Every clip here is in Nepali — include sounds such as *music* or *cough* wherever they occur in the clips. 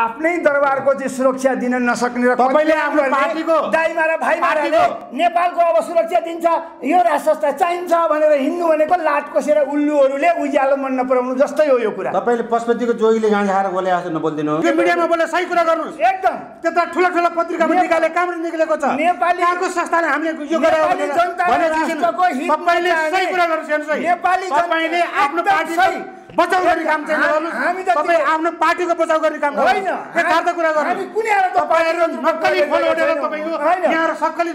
आफ्नै दरबारको चाहिँ सुरक्षा दिन नसक्ने र तपाईँले आफ्नो पार्टीको- दाइमा र भाइमाराले पार्टीको- नेपालको अब सुरक्षा दिन्छ यो राष्ट्र चाहिन्छ भनेर हिँड्नु भनेको लाट कसेर उल्लुहरूले उज्यालो मन नपुऱ्याउनु जस्तै हो यो कुरा। तपाईँले पशुपतिको जोगीले गाँजा खाएर बोले जस्तो नबोलिदिनु यो मिडियामा बोले सही कुरा गर्नुहोस्। एकदम। त्यता ठुला ठुला पत्रिकामा निकाले कहाँबाट निक्लेको छ? नेपाली- संस्थाले हामीले यो गरेर सही कुरा गर्नुहोस्। नेपाली तपाईँले आफ्नो सही। बचाउ गर्ने काम चाहिँ हामी- जति- तपाईँ आफ्नो पार्टीको बचाउ गर्ने काम होइन यथार्थ कुरा कुनै त तपाईँहरू नक्कली तपाईँको। यहाँ सक्कली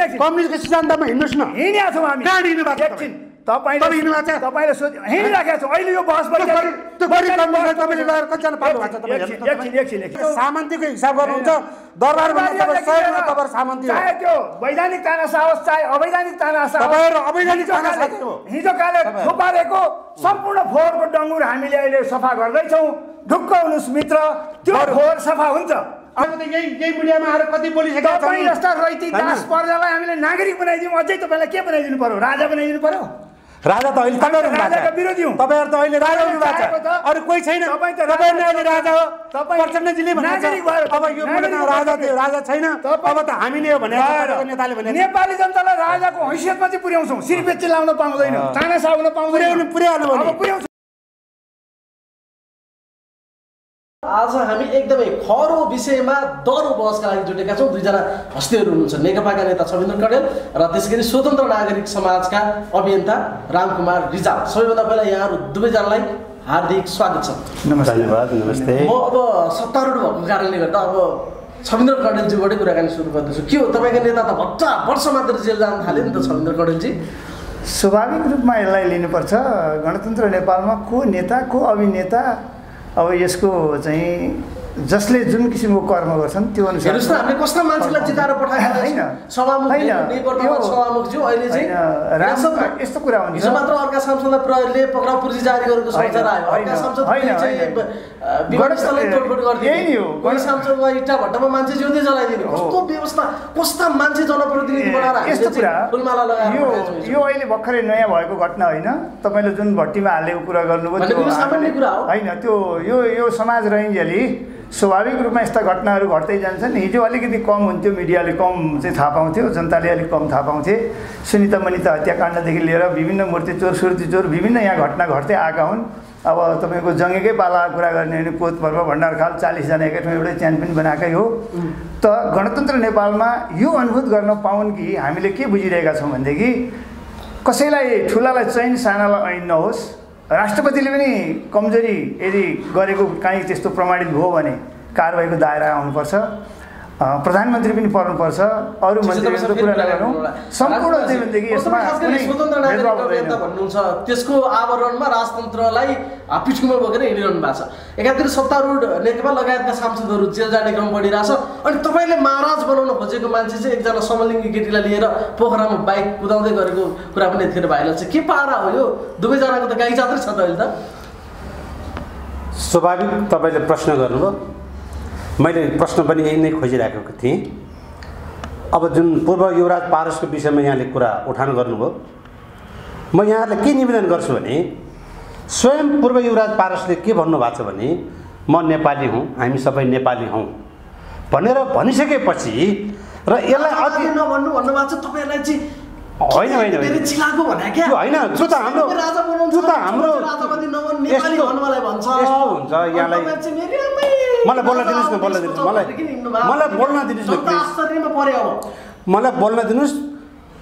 एकछिन। कम्युनिस्टको सिद्धान्तमा हिँड्नुहोस् न। हिँडेका छौँ हामी। कहाँ हिँड्नु भएको तपाईँले हिँडिराखेका छौँ। अहिले यो बहस। सामन्तीको हिसाब गर्नुहुन्छ। चाहे त्यो वैधानिक तानासा होस् चाहे अवैधानिक तानासा हिजो काले- थुपारेको सम्पूर्ण फोहोरको डङ्गुर हामीले अहिले सफा गर्दैछौँ। ढुक्क हुनुहोस् मित्र त्यो फोहोर सफा हुन्छ। तपाईँ जस्ता रैती दास हामीले नागरिक बनाइदिउँ। अझै तपाईँलाई के बनाइदिनु पर्यो? राजा बनाइदिनु पर्यो? राजा त अहिले तपाईँहरू। तपाईँहरू त अहिले राजा हुनु भएको चाहेको छ त- अरू कोही छैन। तपाईँ त तपाईँ नै राजा- अहिले राजा हो। तपाईँ प्रचण्डजीले अब यो मुलुकमा राजा थियो राजा छैन। अब त हामी नै हो भने नेताले भने नेपाली जनतालाई राजाको हैसियतमा चाहिँ पुर्याउँछौँ सिरपेची लाउन पाउँदैन। ताना साउन पाउँदैन। पुर्याउनु पुर्याउनु पुर्याउँछौँ आज हामी एकदमै खरो विषयमा दरो बहसका लागि जुटेका छौँ। दुईजना हस्तीहरू हुनुहुन्छ। नेकपाका नेता छविन्द्र कडेल र त्यसै गरी स्वतन्त्र नागरिक समाजका अभियन्ता रामकुमार रिजाल। सबैभन्दा पहिला यहाँहरू दुवैजनालाई हार्दिक स्वागत छ। धन्यवाद नमस्ते। म अब सत्तारूढ भएको कारणले गर्दा अब छविन्द्र कडेलजीबाटै कुराकानी सुरु गर्दैछु। के हो? तपाईँको नेता त भट्टा वर्ष मात्र जेल जान थाल्यो नि त छविन्द्र कडेलजी। स्वाभाविक रूपमा यसलाई लिनुपर्छ। गणतन्त्र नेपालमा को नेता को अभिनेता अब यसको चाहिँ जसले जुन किसिमको कर्म गर्छन् त्यो अनुसार हेर्नुहोस् न हामीले कस्ता मान्छेलाई जिताएर पठाएको होइन। होइन, यस्तो कुरा हुन्छ। मात्र अर्का सांसदलाई प्रहरीले पक्राउ पूर्जी जारी गरेको समाचार आयो। होइन, अर्का सांसद होइन, चाहिँ होइन। अ, विमानस्थललाई तोडफोड गरिदिने यही नि हो। कोही सांसदमा इट्टा भट्टामा मान्छे जिउँदै जलाइदिने हो। कस्तो व्यवस्था कस्ता मान्छे जनप्रतिनिधि बनाएर हामीले यस्तो कुरा चाहिँ फुलमाला लगाएर यो अहिले भर्खरै नयाँ भएको घटना होइन तपाईँले जुन भट्टीमा हालेको कुरा गर्नुभयो भनेको यो सामान्य कुरा हो। होइन त्यो यो यो समाज रहिन्जेली स्वाभाविक रूपमा यस्ता घटनाहरू घट्दै जान्छन् हिजो अलिकति कम हुन्थ्यो मिडियाले कम चाहिँ थाहा पाउँथ्यो जनताले अलिक कम थाहा पाउँथे सुनिता मनिता हत्याकाण्डदेखि लिएर विभिन्न मूर्ति चोर सुर्ती चोर विभिन्न यहाँ घटना घट्दै आएका हुन् अब तपाईँको जङ्गेकै पाला कुरा गर्ने हो भने कोत पर्व भण्डारखाल चालिसजना एकै ठाउँ एउटै च्याम्पियन बनाएकै हो। त गणतन्त्र नेपालमा यो अनुभूत गर्न पाउन् कि हामीले के बुझिरहेका छौँ भनेदेखि कसैलाई ठुलालाई चैन सानालाई ऐन नहोस्। राष्ट्रपतिले पनि कमजोरी यदि गरेको काहीँ त्यस्तो प्रमाणित भयो भने कारवाहीको दायरा आउनुपर्छ। प्रधानमन्त्री पनि पर्नुपर्छ अरू मन्त्रीहरूको कुरा नगरौँ सम्पूर्ण चाहिँ भनेदेखि यसमा स्वतन्त्र नागरिक भन्नुहुन्छ। त्यसको आवरणमा राजतन्त्रलाई पिठुमा बोकेर हिँडिरहनु भएको छ। एकातिर सत्तारूढ नेकपा लगायतका सांसदहरू जेल जाने क्रम बढिरहेछ। अनि तपाईँले महाराज बनाउन खोजेको मान्छे चाहिँ एकजना समलिङ्गी केटीलाई लिएर पोखरामा बाइक कुदाउँदै गरेको कुरा पनि यतिखेर भाइरल छ। के पारा हो यो? दुवैजनाको त गाई जात्रै छ त अहिले त। स्वाभाविक तपाईँले प्रश्न गर्नुभयो। मैले प्रश्न पनि यही नै खोजिराखेको थिएँ। अब जुन पूर्व युवराज पारसको विषयमा यहाँले कुरा उठान गर्नुभयो म यहाँहरूलाई के निवेदन गर्छु भने स्वयं पूर्व युवराज पारसले के भन्नुभएको छ भने म नेपाली हुँ हामी सबै नेपाली हौँ। भनेर भनिसकेपछि र यसलाई अति नभन्नु भन्नुभएको छ तपाईँहरूलाई चाहिँ होइन, होइन, होइन। त्यो त हाम्रो- त हाम्रो- यस्तो- हुन्छ, यहाँलाई- मलाई बोल्न दिनुहोस् न, बोल्न दिनुहोस्, मलाई-? मलाई बोल्न दिनुहोस् न, मलाई बोल्न दिनुहोस्।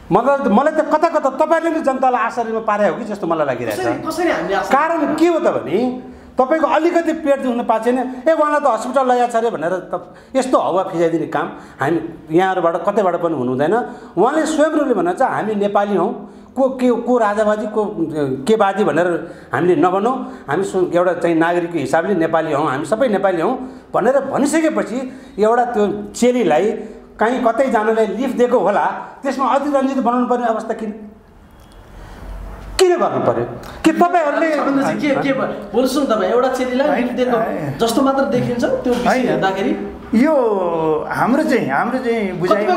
मलाई मलाई त कता कता तपाईँले नै जनतालाई आश्चर्यमा पारे हो कि जस्तो मलाई लागिरहेको छ कारण के हो त भने तपाईँको अलिकति पेट दुख्नु पाएको छैन। ए उहाँलाई त हस्पिटल लगाएको छ अरे भनेर त यस्तो हावा फिजाइदिने काम हामी यहाँहरूबाट कतैबाट पनि हुनु हुँदैन उहाँले स्वयं रूपले भन्न चाहिँ हामी नेपाली हौँ। को के को राजावादी को के वादी भनेर हामीले नभनौँ हामी सु- एउटा चाहिँ नागरिकको हिसाबले नेपाली हौँ हामी सबै नेपाली हौँ भनेर भनिसकेपछि एउटा त्यो चेलीलाई कहीँ कतै जानलाई लिफ्ट दिएको होला त्यसमा अति रञ्जित बनाउनु पर्ने अवस्था किन किन गर्नु पर्यो कि तपाईँहरूले के के तपाईँ एउटा चेलीलाई गिफ्ट दिएको। जस्तो मात्र देखिन्छ त्यो। हेर्दाखेरि यो हाम्रो चाहिँ हाम्रो चाहिँ बुझाइमा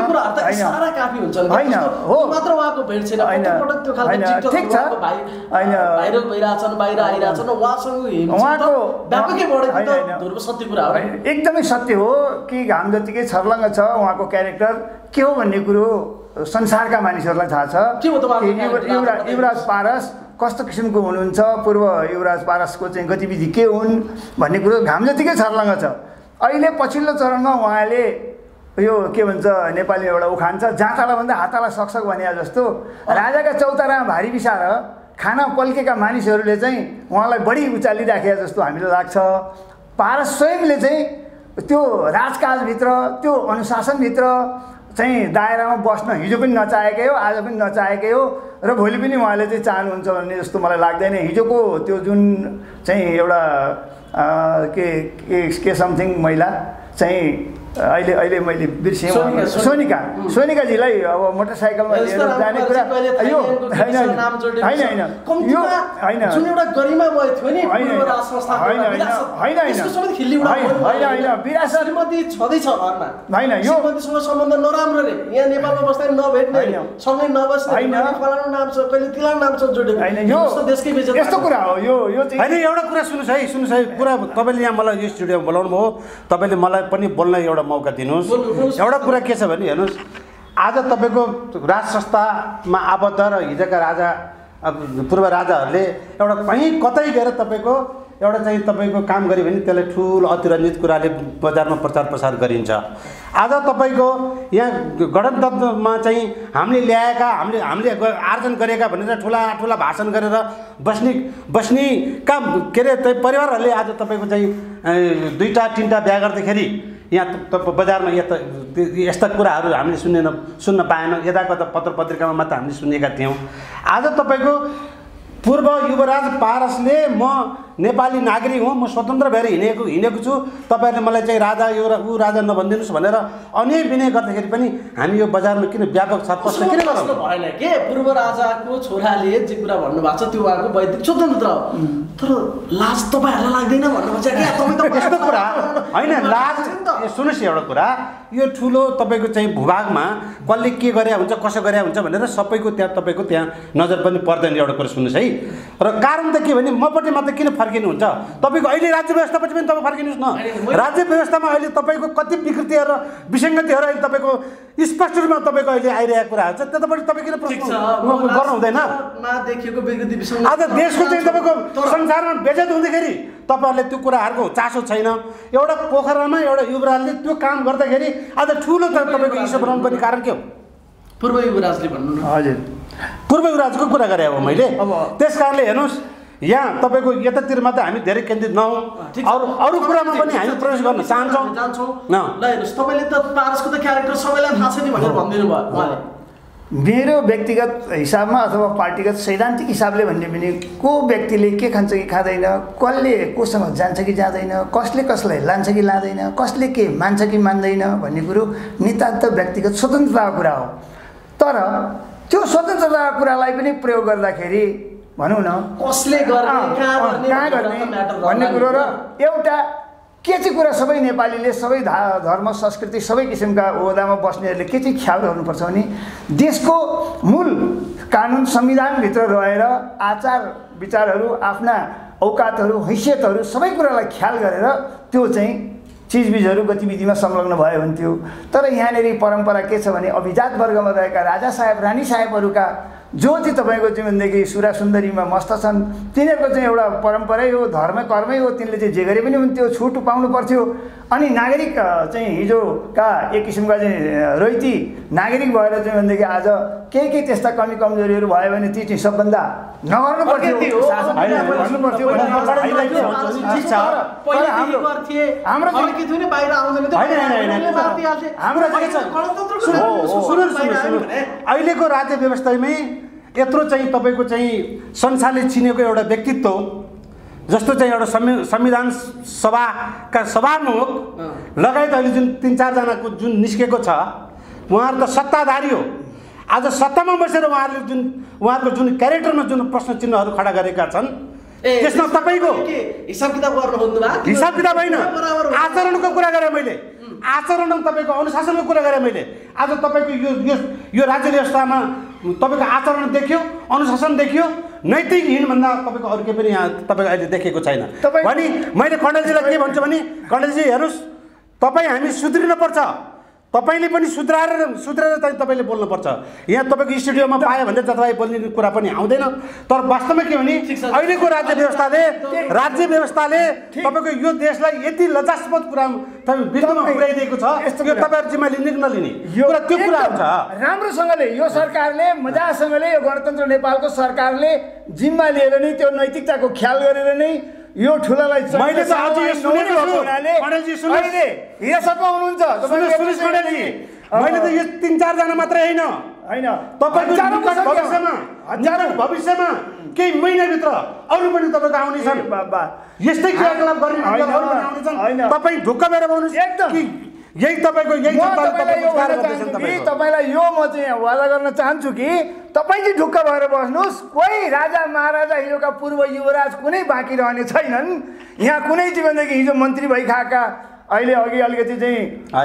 होइन। हो। मात्र उहाँको भेट छैन होइन, ठिक छ। होइन। भाइरल भइरहेछन् बाहिर आइरहेछन् उहाँसँग हिँड्छ उहाँको- व्यापकै बढेको सत्य कुरा हो एकदमै सत्य हो कि घाम जतिकै छर्लङ्ग छ उहाँको क्यारेक्टर के हो भन्ने कुरो संसारका मानिसहरूलाई थाहा छ? युवराज युवराज पारस कस्तो किसिमको हुनुहुन्छ पूर्व युवराज पारसको चाहिँ गतिविधि के हुन् भन्ने कुरो घाम जतिकै छर्लङ्ग छ अहिले पछिल्लो चरणमा उहाँले यो के भन्छ नेपाली एउटा उखान छ जाँताला भन्दा हाताला सक्छक भने जस्तो। राजाका चौतारामा भारी बिसार खाना पल्केका मानिसहरूले चाहिँ उहाँलाई बढी उचालिराखेका जस्तो हामीलाई लाग्छ। पारस स्वयंले चाहिँ त्यो राजकाजभित्र त्यो अनुशासनभित्र चाहिँ दायरामा बस्न हिजो पनि नचाहेकै हो आज पनि नचाहेकै हो र भोलि पनि उहाँले चाहिँ चाहनुहुन्छ भन्ने जस्तो मलाई लाग्दैन। हिजोको त्यो जुन चाहिँ एउटा के के समथिङ महिला चाहिँ अहिले अहिले मैले बिर्सेँ सोनिका, उहाँ- सोनिका। सोनिका। हुँ। सोनिकाजीलाई अब मोटरसाइकलमा लिएर जाने कुरा यो होइन। होइन। होइन। यो सम्बन्ध नराम्रो रे यहाँ नेपालमा बस्दा नि नभेट्ने। सँगै नबस्ने। यस्तो। कुरा हो। यो यो चाहिँ होइन एउटा कुरा सुन्नुहोस् है सुन्नुहोस् है। कुरा तपाईँले यहाँ मलाई यो स्टुडियोमा बोलाउनु भयो तपाईँले मलाई पनि बोल्न एउटा मौका दिनुहोस्। एउटा कुरा के छ भने हेर्नुहोस् आज तपाईँको राज संस्थामा आबद्ध र हिजोका राजा पूर्व राजाहरूले एउटा कहीँ कतै गएर तपाईँको एउटा चाहिँ तपाईँको काम गऱ्यो भने त्यसलाई ठुलो अतिरञ्जित कुराले बजारमा प्रचार प्रसार गरिन्छ आज तपाईँको यहाँ गणतन्त्रमा चाहिँ हामीले ल्याएका हामीले हामीले आर्जन गरेका भनेर ठुला ठुला भाषण गरेर बस्ने बस्नेका के अरे परिवारहरूले आज तपाईँको चाहिँ दुईवटा तिनवटा बिहा गर्दाखेरि यहाँ त- बजारमा यता यस्ता कुराहरू हामीले सुनेन सुन्न पाएनौँ। यताको त पत्र पत्रिकामा मात्र हामीले सुनेका थियौँ। आज तपाईँको पूर्व युवराज पारसले म नेपाली नागरिक हुँ म स्वतन्त्र भएर हिँडेको हिँडेको छु। तपाईँहरूले मलाई चाहिँ राजा यो र ऊ राजा नभनिदिनुहोस् भनेर अन्य विनय गर्दाखेरि पनि हामी यो बजारमा किन व्यापक उसको किन भएन के पूर्व राजाको छोराले जे कुरा भन्नुभएको छ त्यो उहाँको वैदिक स्वतन्त्र हो। तर लाज तपाईँहरूलाई लाग्दैन भन्नुभएको छ क्या? *laughs* तपाईँ त यस्तो कुरा होइन *laughs* लाज सुन्नुहोस् एउटा कुरा। यो ठुलो तपाईँको चाहिँ भूभागमा कसले के गरे हुन्छ कसो गरे हुन्छ भनेर सबैको त्यहाँ तपाईँको त्यहाँ नजर पनि पर्दैन एउटा कुरा सुन्नुहोस् है। र कारण त के भने मपट्टि मात्र किन फर्किनुहुन्छ। तपाईँको अहिले राज्य व्यवस्थापट्टि पनि तपाईँ फर्किनुहोस् न। राज्य व्यवस्थामा अहिले तपाईँको कति विकृतिहरू र विसङ्गतिहरू अहिले तपाईँको स्पष्ट रूपमा तपाईँको अहिले आइरहेको कुराहरू छ त्यतापट्टि तपाईँ किन ठिक प्रश्न गर्नु हुँदैन। आज देशको चाहिँ तपाईँको संसारमा बेजत हुँदाखेरि तपाईँहरूले त्यो कुराहरूको चासो छैन। एउटा पोखरामा एउटा युवराजले त्यो काम गर्दाखेरि आज ठुलो त तपाईँको इस्यु बनाउनु पर्ने कारण के हो? पूर्व युवराजले भन्नु न। हजुर। पूर्व युवराजको कुरा गरेँ अब मैले। अब- त्यस कारणले हेर्नुहोस् यहाँ तपाईँको यतातिर मात्र हामी धेरै केन्द्रित नहौँ। अरू अरू कुरामा पनि हामी प्रवेश गर्न चाहन्छौँ। जान्छौँ। न। ल हेर्नुहोस् तपाईँले त पारसको त क्यारेक्टर सबैलाई थाहा छ नि भनेर भनिदिनु भयो उहाँले। मेरो व्यक्तिगत हिसाबमा अथवा पार्टीगत सैद्धान्तिक हिसाबले भन्ने पनि को व्यक्तिले के खान्छ कि खाँदैन कसले कोसँग जान्छ कि जाँदैन कसले कसलाई लान्छ कि लाँदैन कसले के मान्छ कि मान्दैन भन्ने कुरो नितान्त व्यक्तिगत स्वतन्त्रताको कुरा हो। तर त्यो स्वतन्त्रताको कुरालाई पनि प्रयोग गर्दाखेरि भनौँ न कसले कहाँ गर्ने भन्ने कुरा र। एउटा के चाहिँ कुरा सबै नेपालीले सबै धा धर्म संस्कृति सबै किसिमका ओहदामा बस्नेहरूले के चाहिँ ख्याल गर्नुपर्छ भने देशको मूल कानुन संविधानभित्र रहेर आचार विचारहरू आफ्ना औकातहरू हैसियतहरू सबै कुरालाई ख्याल गरेर त्यो चाहिँ चिजबिजहरू गतिविधिमा संलग्न भयो हुन्थ्यो तर यहाँनिर परम्परा के छ भने अभिजात वर्गमा रहेका राजा साहेब रानी साहेबहरूका जो चाहिँ तपाईँको जीवनदेखि सुरा सुन्दरीमा मस्त छन्। तिनीहरूको चाहिँ एउटा परम्परै हो धर्म कर्मै हो। तिनले चाहिँ जे गरे पनि हुन्थ्यो छुट पाउनु पर्थ्यो अनि नागरिक चाहिँ हिजोका एक किसिमका चाहिँ रैती नागरिक भएर चाहिँ भनेदेखि आज केही केही त्यस्ता कमी कमजोरीहरू भयो भने ती चाहिँ सबभन्दा नगर्नु पर्थ्यो हाम्रो अहिलेको राज्य व्यवस्थामै यत्रो चाहिँ तपाईँको चाहिँ संसारले चिनेको एउटा व्यक्तित्व जस्तो चाहिँ एउटा संवि संविधान सभाका सभामुख लगायत अहिले जुन तिन चारजनाको जुन निस्केको छ उहाँहरू त सत्ताधारी हो। आज सत्तामा बसेर उहाँहरूले जुन उहाँहरूको जुन क्यारेक्टरमा जुन प्रश्न चिन्हहरू खडा गरेका छन् त्यसमा तपाईँको हिसाब किताब गर्नु खोज्नु भएको हिसाब किताब होइन। आचरणको कुरा गरेँ मैले। आचरणमा तपाईँको अनुशासनको कुरा गरेँ मैले। आज तपाईँको यो यो राज्य व्यवस्थामा तपाईँको आचरण देखियो अनुशासन देखियो नैतिक हिँडभन्दा तपाईँको अरू केही पनि यहाँ तपाईँको अहिले देखेको छैन। भने मैले कण्डलजीलाई के भन्छु भने कण्डलजी हेर्नुहोस् तपाईँ हामी सुध्रिनुपर्छ। तपाईँले पनि सुधारेर सुध्रेर चाहिँ तपाईँले बोल्नुपर्छ। यहाँ तपाईँको स्टुडियोमा पायो भने तपाईँ बोल्ने कुरा पनि आउँदैन। तर वास्तवमा के भने। अहिलेको राज्य व्यवस्थाले राज्य व्यवस्थाले तपाईँको यो देशलाई यति लजास्पद कुरा तपाईँ बिन्दुमा पुर्याइदिएको छ। यस्तो यो तपाईँहरू जिम्मा लिने कि नलिने? यो कुरा त्यो कुरा हुन्छ। राम्रोसँगले यो सरकारले मजासँगले यो गणतन्त्र नेपालको सरकारले जिम्मा लिएर नै त्यो नैतिकताको ख्याल गरेर नै यो ठुलालाई मैले त यो सुनेको छु। सुन्नुहोस्। हुनुहुन्छ सुन्नुहोस् कणेलजी मैले त यो तिन चारजना मात्रै होइन होइन तपाईँको। भविष्यमा केही महिनाभित्र अरू पनि तपाईँको आउनेछन् ए बाबा। यस्तै क्रियाकलाप गर्ने। तपाईँ ढुक्क एकदम। यही तपाईँको यही तपाईँलाई यो म चाहिँ यहाँ वादा गर्न चाहन्छु कि तपाईँ चाहिँ ढुक्क भएर बस्नुहोस्। कोही राजा महाराजा हिजोका पूर्व युवराज कुनै बाँकी रहने छैनन्। यहाँ कुनै चाहिँ भनेदेखि हिजो मन्त्री भइ खाएका अहिले अघि अलिकति चाहिँ।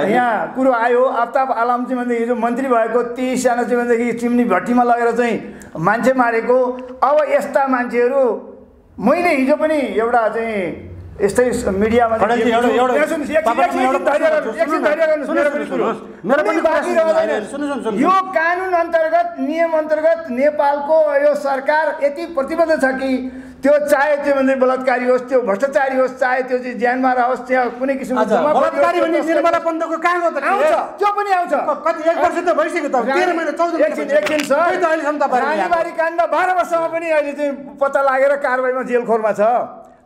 यहाँ कुरो आयो। आफ्ताब आलाम चाहिँ भनेदेखि हिजो मन्त्री भएको तिसजना चाहिँ भनेदेखि चिम्नी भट्टीमा लगेर चाहिँ मान्छे मारेको। अब यस्ता मान्छेहरू मैले हिजो पनि एउटा चाहिँ यस्तै मिडियामा। यो कानुन अन्तर्गत नियम अन्तर्गत नेपालको यो सरकार यति प्रतिबद्ध छ कि त्यो चाहे त्यो भन्दै बलात्कारी होस् त्यो भ्रष्टाचारी होस् चाहे त्यो चाहिँ ज्यान मारा होस् त्यहाँ कुनै किसिमको त्यो पनि आउँछ। काण्ड बाह्र वर्षमा पनि अहिले चाहिँ पत्ता लागेर कारवाहीमा जेलखोरमा छ।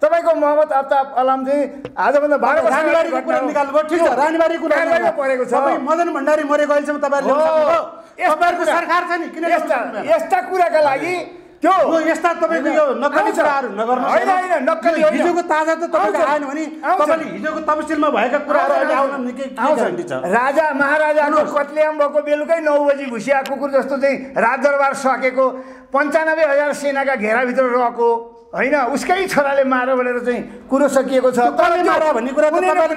तपाईँको मोहम्मद आफ्ताब अलाम चाहिँ आजभन्दा बाह्र रानीबारीको कुरा निकाल्नुभयो ठिक छ रानीबारीको कुरा। परेको छ मदन भण्डारी मरेको अहिलेसम्म तपाईँहरूले? तपाईँहरूको सरकार छ नि किन यस्ता? यस्ता कुराका लागि त्यो यस्ता तपाईँको यो नक्कली। कुराहरू नगर्नु होइन होइन नक्कली। हिजोको ताजा त तपाईँको। आएन भने। तपाईँले हिजोको तपसिलमा भएका कुराहरू अहिले आउन निकै। ग्यारेन्टी छ राजा महाराजाको कत्लेआम भएको बेलुकै नौ बजी घुसिया कुकुर जस्तो चाहिँ राजदरबार सकेको पन्चानब्बे हजार सेनाका घेराभित्र रहेको होइन उसकै छोराले मार भनेर चाहिँ कुरो सकिएको छ। भन्ने कुरा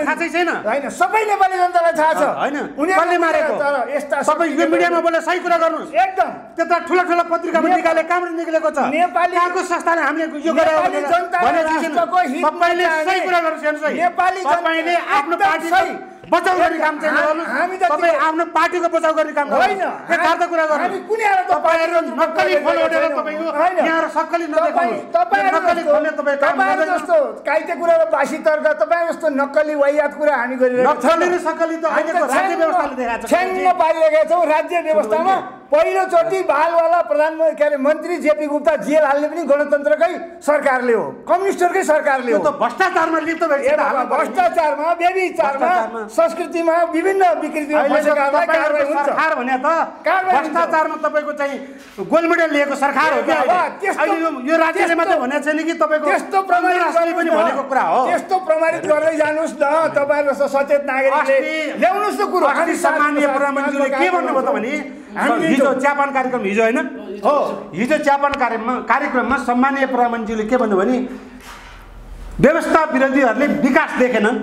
थाहा छैन। होइन सबै नेपाली जनतालाई थाहा छ। होइन। उनीहरूले कसले मारेको? तर यस्ता तपाईँ यो मिडियामा बोलेर सही कुरा गर्नुहोस्। एकदम। त्यता ठुला ठुला पत्रिकामा नेपा- निकाले कहाँबाट निक्लेको छ। नेपाली- संस्थाले हामीले यो जनताले सही कुरा गर्नुहोस् हेर्नुहोस् तपाईँले आफ्नो। बचाउ गर्ने काम चाहिँ हामी- तपाईँ आफ्नो पार्टीको बचाउ गर्ने काम होइन। यथार्थ कुरा हामी कुनै आएर तपाईँहरू नक्कली तपाईँको तपाईँ- नक्कली तपाईँ जस्तो काइते कुरा र बासी तर्क तपाईँ जस्तो नक्कली कुरा हामी गरिरहेका नक्कली र सक्कली त अहिलेको राज्य व्यवस्थाले देखाएको छ। छ्याङ्ग पारिरहेका छौँ। राज्य व्यवस्थामा पहिलोचोटि बालवाला प्रधानमन्त्री के अरे मन्त्री जेपी गुप्ता जेल हाल्ने पनि गणतन्त्रकै सरकारले हो। कम्युनिस्टकै सरकारले हो। भ्रष्टाचारमा लिप्त भ्रष्टाचारमा भ्रष्टाचारमा। संस्कृतिमा विभिन्न विकृतिमा। भ्रष्टाचारमा तपाईँको चाहिँ गोल्ड मेडल लिएको सरकार हो यो- राज्यले मात्रै भनेको छैन कि तपाईँको त्यस्तो पनि। भनेको कुरा हो। त्यस्तो प्रमाणित गर्दै जानुहोस् न। तपाईँहरू जस्तो सचेत नागरिकले ल्याउनुहोस् न कुरो। साथ- प्रधानमन्त्रीले के भन्नुभयो त भने हामी हिजो। चियापान कार्यक्रम हिजो होइन हो हिजो चियापान कार्यक्रममा कार्यक्रममा सम्मानीय प्रधानमन्त्रीले के भन्नुभयो भने व्यवस्था विरोधीहरूले विकास देखेनन्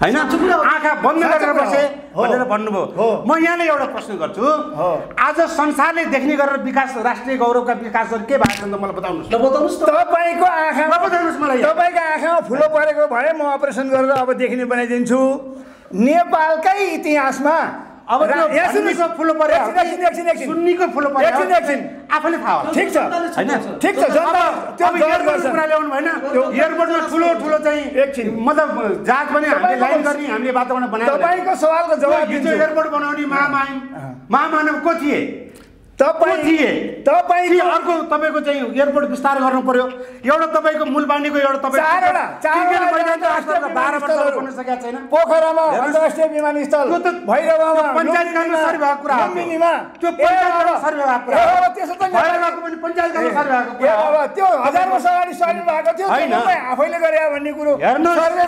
होइन। आँखा बन्द गरेर बसे। भनेर भन्नुभयो हो। म यहाँले एउटा प्रश्न गर्छु हो। आज संसारले देख्ने गरेर विकास राष्ट्रिय गौरवका विकासहरू के भएको छन् त मलाई बताउनुहोस् बताउनुहोस् त तपाईँको आँखामा बताउनुहोस् मलाई। तपाईँको आँखामा फुलो परेको भए म अपरेसन गरेर अब देख्ने बनाइदिन्छु नेपालकै इतिहासमा अब त्यो। भन्नेको फुलो पऱ्यो। एकछिन, एकछिन, एकछिन। सुन्नीको फुलो पऱ्यो। एकछिन, एकछिन। आफैले थाहा होला ठिक छ। होइन ठिक छ। जनता त्यो एयरपोर्टको कुरा ल्याउनु भएन। एयरपोर्टमा ठुलो ठुलो चाहिँ एकछिन। मतलब जहाज पनि हामीले लाइन गर्ने हामीले वातावरण बनाएको तपाईँको सवालको जवाब हिजो दिन्छु। एयरपोर्ट बनाउने महामायम महामानव को थिए? तपाईँ थिए तपाईँ अर्को तपाईँको चाहिँ एयरपोर्ट विस्तार गर्नु पर्यो। एउटा तपाईँको मूल बानीको एउटा आज छैन। पोखरामा। अन्तर्राष्ट्रिय विमानस्थल भैरवामा त्यो हजार वर्ष अगाडि सर्वे भएको थियो आफैले गरे भन्ने कुरो। सर्वे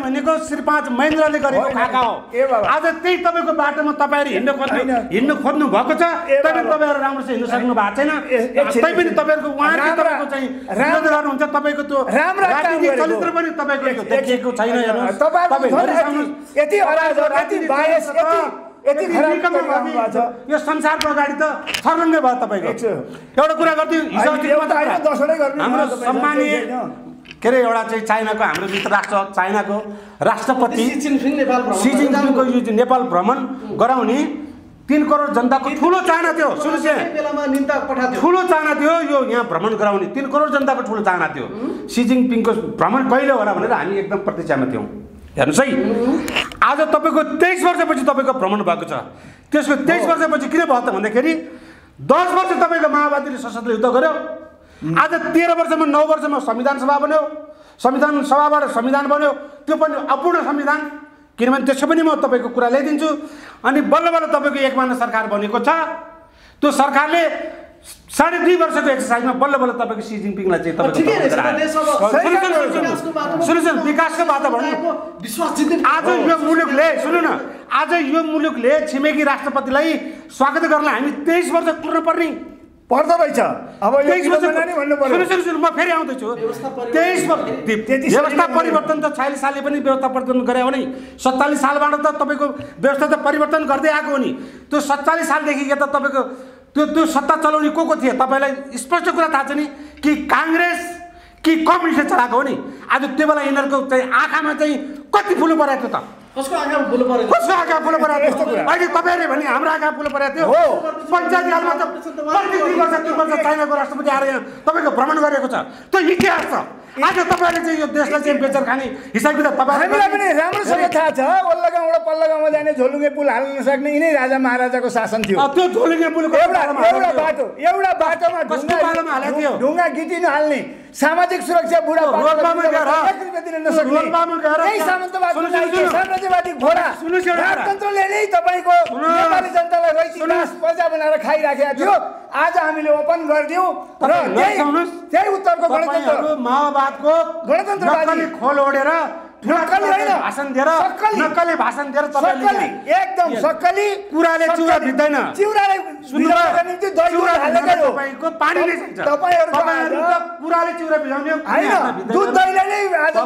भनेको श्री पाँच महेन्द्रले गरेको। खाका हो। त्यही तपाईँको बाटोमा तपाईँहरू हिँड्नु। हिँड्नु खोज्नु भएको छ। ए तर बाबा। तपाईँहरू राम्रोसँग हिँड्नु सक्नु भएको छैन तपाईँहरूको तपाईँको चाहिँ विरोध गर्नुहुन्छ तपाईँको त्यो राजनीतिक। चरित्र पनि तपाईँको यो देखिएको छैन हेर्नुहोस् तपाईँ संसारको अगाडि त छर्लङ्गै भयो तपाईँको। एउटा कुरा गरिदिउँ हाम्रो सम्मानीय होइन। के अरे एउटा चाहिँ चाइनाको हाम्रो मित्र राष्ट्र चाइनाको राष्ट्रपति। यो नेपाल भ्रमण गराउने तिन करोड जनताको ठुलो चाहना थियो सुन्नुहोस् यहाँ। ठुलो चाहना थियो यो यहाँ भ्रमण गराउने। तिन करोड जनताको ठुलो चाहना थियो। सी जिनपिङको भ्रमण कहिले होला भनेर हामी एकदम प्रतीक्षामा थियौँ। हेर्नुहोस् है। आज तपाईँको तेइस वर्षपछि तपाईँको भ्रमण भएको छ। त्यसको तेइस वर्षपछि किन भयो त भन्दाखेरि दस वर्ष तपाईँको माओवादीले सशस्त्र युद्ध गर्यो। आज तेह्र वर्षमा नौ वर्षमा संविधान सभा बन्यो। संविधान सभाबाट संविधान बन्यो। त्यो पनि अपूर्ण संविधान। किनभने त्यसो पनि म तपाईँको कुरा ल्याइदिन्छु। अनि बल्ल बल्ल तपाईँको एकमात्र सरकार बनेको छ। त्यो सरकारले साढे दुई वर्षको एक्सर्साइजमा बल्ल बल्ल तपाईँको सी जिनपिङलाई चाहिँ तपाईँको विकासको वातावरण। आज यो मुलुकले सुन्नु न आज यो मुलुकले छिमेकी राष्ट्रपतिलाई स्वागत गर्न हामी तेइस वर्ष पुग्नु पर्ने पर्दो रहेछ। अब म फेरि आउँदैछु। व्यवस्था परिवर्तन तेइस वर्ष तेत्तिस व्यवस्था सालले परिवर्तन त छयालिस सालले पनि व्यवस्था परिवर्तन गरे हो नि। सत्तालिस सालबाट त तपाईँको व्यवस्था त परिवर्तन गर्दै आएको हो नि। त्यो सत्तालिस सालदेखि त तपाईँको त्यो त्यो सत्ता चलाउने को को थिए? तपाईँलाई स्पष्ट कुरा थाहा छ नि कि काङ्ग्रेस कि कम्युनिस्टले चलाएको हो नि। आज त्यो बेला यिनीहरूको चाहिँ आँखामा चाहिँ कति फुलो परेको थियो त? कसको आँखामा फुलो परेको कसको आँखा यस्तो कुरा। अहिले तपाईँहरूले भने हाम्रो आँखा फुलो परेको थियो। हो। पञ्चायत राजमा त दुई वर्ष तिन वर्ष चाइनाको राष्ट्रपति आएर यहाँ तपाईँको भ्रमण गरेको छ। त्यो इतिहास छ। आज तपाईँहरूले चाहिँ यो देशलाई चाहिँ बेचेर खाने हिसाब किताब हामीलाई पनि राम्रोसँग थाहा छ वल्लो गाउँबाट पल्लो गाउँमा जाने झोलुङ्गे पुल हाल्न नसक्ने यिनै राजा महाराजाको शासन थियो त्यो झोलिने पुलको एउटा एउटा। बाटो एउटा बाटोमा थियो? ढुङ्गा गिटी नहाल्ने सामाजिक सुरक्षा बुढा। साम्राज्यवादी घोडा। राजतन्त्रले नै तपाईँको। नेपाली जनतालाई। घाँस प्रजा बनाएर खाइराखेको थियो आज हामीले ओपन गरिदिउँ र। त्यही उत्तरको गणतन्त्र माओवादको गणतन्त्रवादी। खोल ओढेर। भाषण दिएर। नक्कली भाषण दिएर तपाईँले एकदम सक्कली। कुराले चिउरा। चिउराले तपाईँको पानी नै चाहिन्छ। तपाईँहरू कुराले चिउरा भिजाउने। दुध दहीले नै आज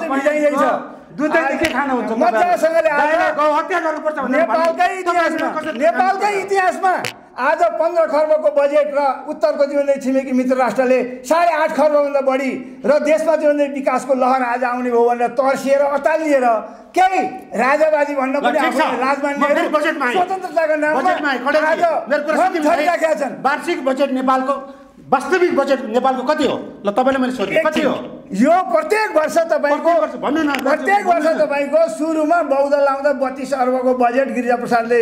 दुध दही के मजासँगले हत्या गर्नुपर्छ नेपालकै। इतिहासमा। नेपालकै इतिहासमा। आज पन्ध्र खर्बको बजेट र उत्तरको जीवनले छिमेकी मित्र राष्ट्रले साढे आठ खर्बभन्दा बढी र देशमा जीवनले विकासको लहर आज आउने भयो भनेर तर्सिएर अतालिएर केही राजाबाजी भन्न पनि। स्वतन्त्रताको नाममा है। वार्षिक बजेट नेपालको वास्तविक बजेट नेपालको कति हो? ल तपाईँले मैले सोधेँ। कति हो? यो प्रत्येक वर्ष तपाईँको प्रत्येक वर्ष। तपाईँको सुरुमा बौद्ध लाउँदा बत्तिस अर्बको बजेट गिरिजा प्रसादले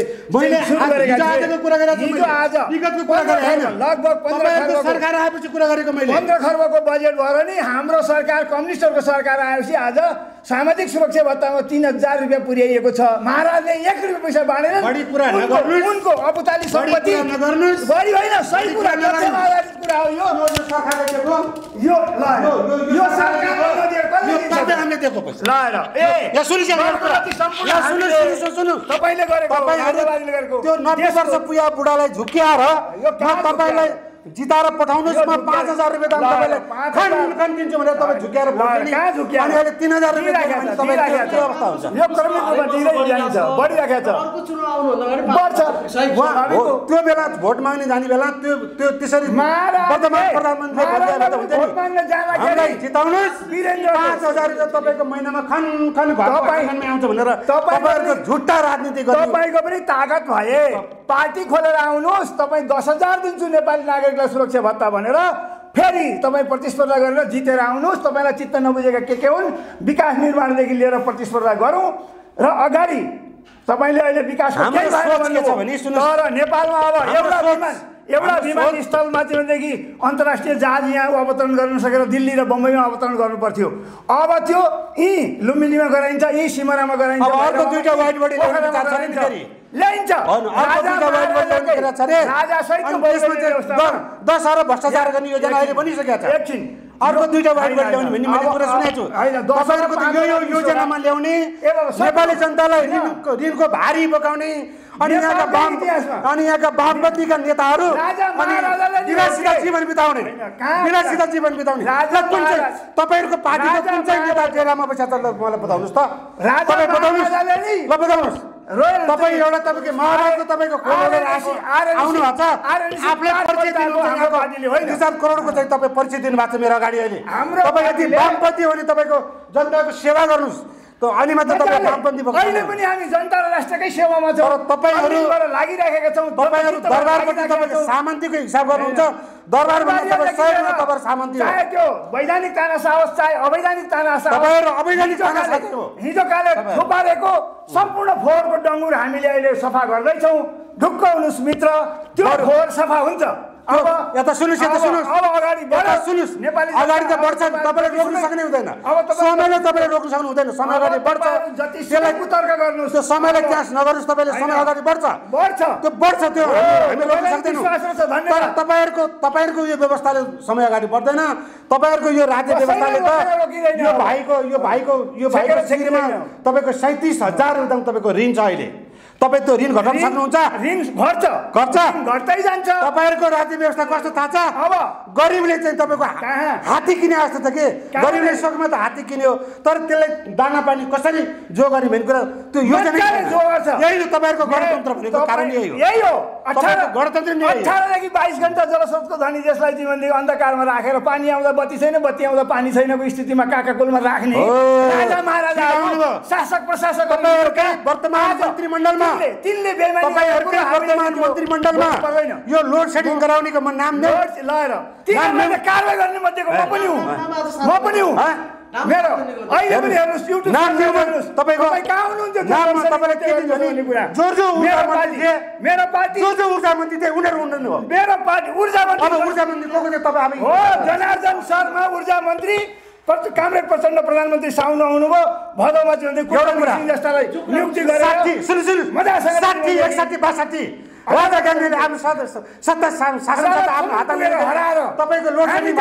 पन्ध्र खर्बको बजेट भएर नि हाम्रो सरकार कम्युनिस्टहरूको सरकार आएपछि आज सामाजिक सुरक्षा भत्तामा तिन हजार रुपियाँ पुर्याइएको छ। महाराजले एक रुपियाँ पैसा बाँडेर उनको- अपुताली सम्पत्ति। बढी होइन सही कुरा कुरा हो यो। हामीले दिएको पैसा ल ल। ए यहाँ यहाँ। तपाईँले गरेको त्यो नब्बे वर्ष पुया बुढालाई झुक्क्याएर तपाईँलाई जिताएर पठाउनुहोस् म पाँच हजार रुपियाँ दाम तपाईँलाई खन खन दिन्छु भनेर तपाईँ झुक्क्याएर? अनि अहिले तिन हजार रुपियाँ के। अवस्था हुन्छ? यो क्रमिक रूपमा दिँदै जान्छ बढिराखेको छ। त्यो बेला भोट माग्ने जाने बेला त्यो त्यो त्यसरी वर्तमान प्रधानमन्त्री जिताउनुहोस्। पाँच हजार रुपियाँ तपाईँको महिनामा खन खन आउँछ भनेर तपाईँ तपाईँहरूको झुट्टा राजनीति गर्नु। तपाईँको पनि ताकत भए। पार्टी खोलेर आउनुहोस् तपाईँ दस हजार दिन्छु नेपाली नागरिकलाई सुरक्षा भत्ता भनेर। फेरि तपाईँ प्रतिस्पर्धा गरेर जितेर आउनुहोस्। तपाईँलाई चित्त नबुझेका के के हुन् विकास निर्माणदेखि लिएर प्रतिस्पर्धा गरौँ। र अगाडि तपाईँले अहिले सुन्नुहोस्। तर नेपालमा अब एउटा विमान एउटा विमानस्थलमा चाहिँ भनेदेखि अन्तर्राष्ट्रिय जहाज यहाँ अवतरण गर्न सकेर दिल्ली र बम्बईमा अवतरण गर्नु पर्थ्यो। अब त्यो यहीँ लुम्बिनीमा गराइन्छ यहीँ सिमरामा गराइन्छ। ल्याइन्छ अरब भ्रष्टाचार गर्ने योजना अहिले बनिसकेको छ एकछिन अर्को दुईटा वाइट बोर्ड ल्याउने भन्ने मैले कुरा सुनेको छु तपाईँहरूको त यो यो योजनामा ल्याउने नेपाली जनतालाई। ऋणको ऋणको भारी बोकाउने अनि यहाँका वाम इतिहासमा। अनि यहाँका वामपन्थीका नेताहरू अनि भन्थे। जीवन बिताउने विलासिता जीवन बिताउने ल, कुन चाहिँ तपाईँहरूको पार्टीको कुन चाहिँ नेता डेरामा बसेको मलाई बताउनुहोस् त तपाईँ बताउनुहोस् ल बताउनुहोस् तपाईँ एउटा तपाईँको महाराजको तपाईँको खोलेर आएको RNC आउनु भएको छ। RNC आफूले परिचय दिनु हाम्रो पार्टीले होइन। दुई चार करोडको चाहिँ तपाईँ परिचय दिनुभएको छ मेरो अगाडि अहिले। तपाईँ यदि वामपन्थी हो भने तपाईँको जनताको सेवा गर्नुहोस्। त अहिले मात्र तपाईँ वामपन्थी अहिले पनि हामी जनता र राष्ट्रकै सेवामा छौँ। तपाईँहरू- लागिराखेका छौँ। तपाईँहरू लागिराखेका तपाईँले। सामन्तीको हिसाब गर्नुहुन्छ। दरबार भने तपाईँ सय गुणा तपाईँ सामन्ती चाहे त्यो वैधानिक तानासा होस् चाहे अवैधानिक तानासा तपाईँहरू अवैधानिक हिजो तानासा। हिजो काले थुपारेको सम्पूर्ण फोहोरको डङ्गुर हामीले अहिले सफा गर्दैछौँ। ढुक्क हुनुहोस् मित्र त्यो फोहोर सफा हुन्छ। अब यता सुन्नुहोस् यता सुन्नुहोस् अब अगाडि बढ सुन्नुहोस् नेपाली अगाडि त बढ्छ तपाईँले रोक्नु सक्ने हुँदैन। अब समयले तपाईँले रोक्नु सक्नु हुँदैन समय अगाडि बढ्छ। त्यसलाई कुतर्क गर्नुहोस्। त्यो समयलाई क्यास नगर्नुहोस् तपाईँले समय। अगाडि बढ्छ। बढ्छ। त्यो बढ्छ त्यो हामी- रोक्न सक्दैनौँ। तर तपाईँहरूको तपाईँहरूको यो व्यवस्थाले समय अगाडि बढ्दैन। तपाईँहरूको यो राज्य व्यवस्थाले त। यो भाइको यो भाइको यो भाइको छेकिँदैन। तपाईँको सैँतिस हजार एकदम तपाईँको ऋण छ अहिले। तपाईँ त्यो ऋण घटाउन सक्नुहुन्छ ऋण घट्छ घट्छ। घट्दै जान्छ तपाईँहरूको राज्य व्यवस्था कस्तो थाहा छ अब गरिबले चाहिँ तपाईँको? हात्ती किने जस्तो छ कि? गरिबले सकमा त हात्ती किन्यो तर त्यसलाई दाना पानी कसरी जो गर्ने भन्ने कुरा त्यो योजना। यही हो तपाईँहरूको गणतन्त्र भनेको कारण यही हो यही हो गणतन्त्र। अठारदेखि बाइस घन्टा जलस्रोतको धनी देशलाई जीवनदेखि अन्धकारमा राखेर पानी आउँदा बत्ती छैन बत्ती आउँदा पानी छैनको स्थितिमा काका कुलमा राख्ने। राजा आउनुभयो। शासक प्रशासक वर्तमान मन्त्रीमण्डलमा तपाईँहरूकै वर्तमान मन्त्रीमण्डलमा यो लोड सेडिङ गराउनेको म नाम लगाएर कारवाही गर्ने मध्येको म पनि हुँ। म पनि हुँ। हँ? मेरो अहिले पनि हेर्नुहोस् युट्युब नाम दिनु हेर्नुहोस्। तपाईँको तपाईँ कहाँ हुनुहुन्थ्यो त्यो नाममा के दिन्छ भन्ने कुरा। जो जो ऊर्जा मेरो मन्त्री थिए मेरो पार्टी जो जो ऊर्जा मन्त्री थिए उनीहरू हुनुहुन्न। हो मेरो पार्टी ऊर्जा अब मन्त्री ऊर्जा मन्त्री को तपाईँ अब हो जनार्दन शर्मा ऊर्जा मन्त्री। कामरेड प्रचण्ड प्रधानमन्त्री साउन आउनुभयो भदौमा चाहिँ राजा गान्धीले आफ्नो सत- सत्ता शासन सत्ता आफ्नो लिएर हराएर तपाईँको लोड हामी सेडिङ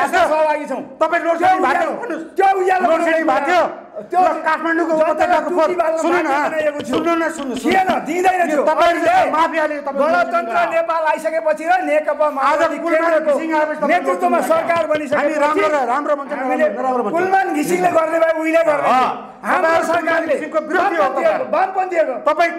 भएको छौँ। तपाईँ लोड त्यो सेडिङ भएको। त्यो उज्यालो लोड सेडिङ भएको थियो। त्यो काठमाडौँको उपत्यकाको सुन्नु न। सुन्नु न सुन्नु। थिएन दिँदैन थियो तपाईँले माफियाले गणतन्त्र। नेपाल आइसकेपछि र नेकपा माओवादी केन्द्रको नेतृत्वमा सरकार राम्रो राम्रो भन्छौँ। कुलमान घिसिङले गर्ने भए उहिले गर्ने सरकारले। वामपन्थीहरू तपाईँ।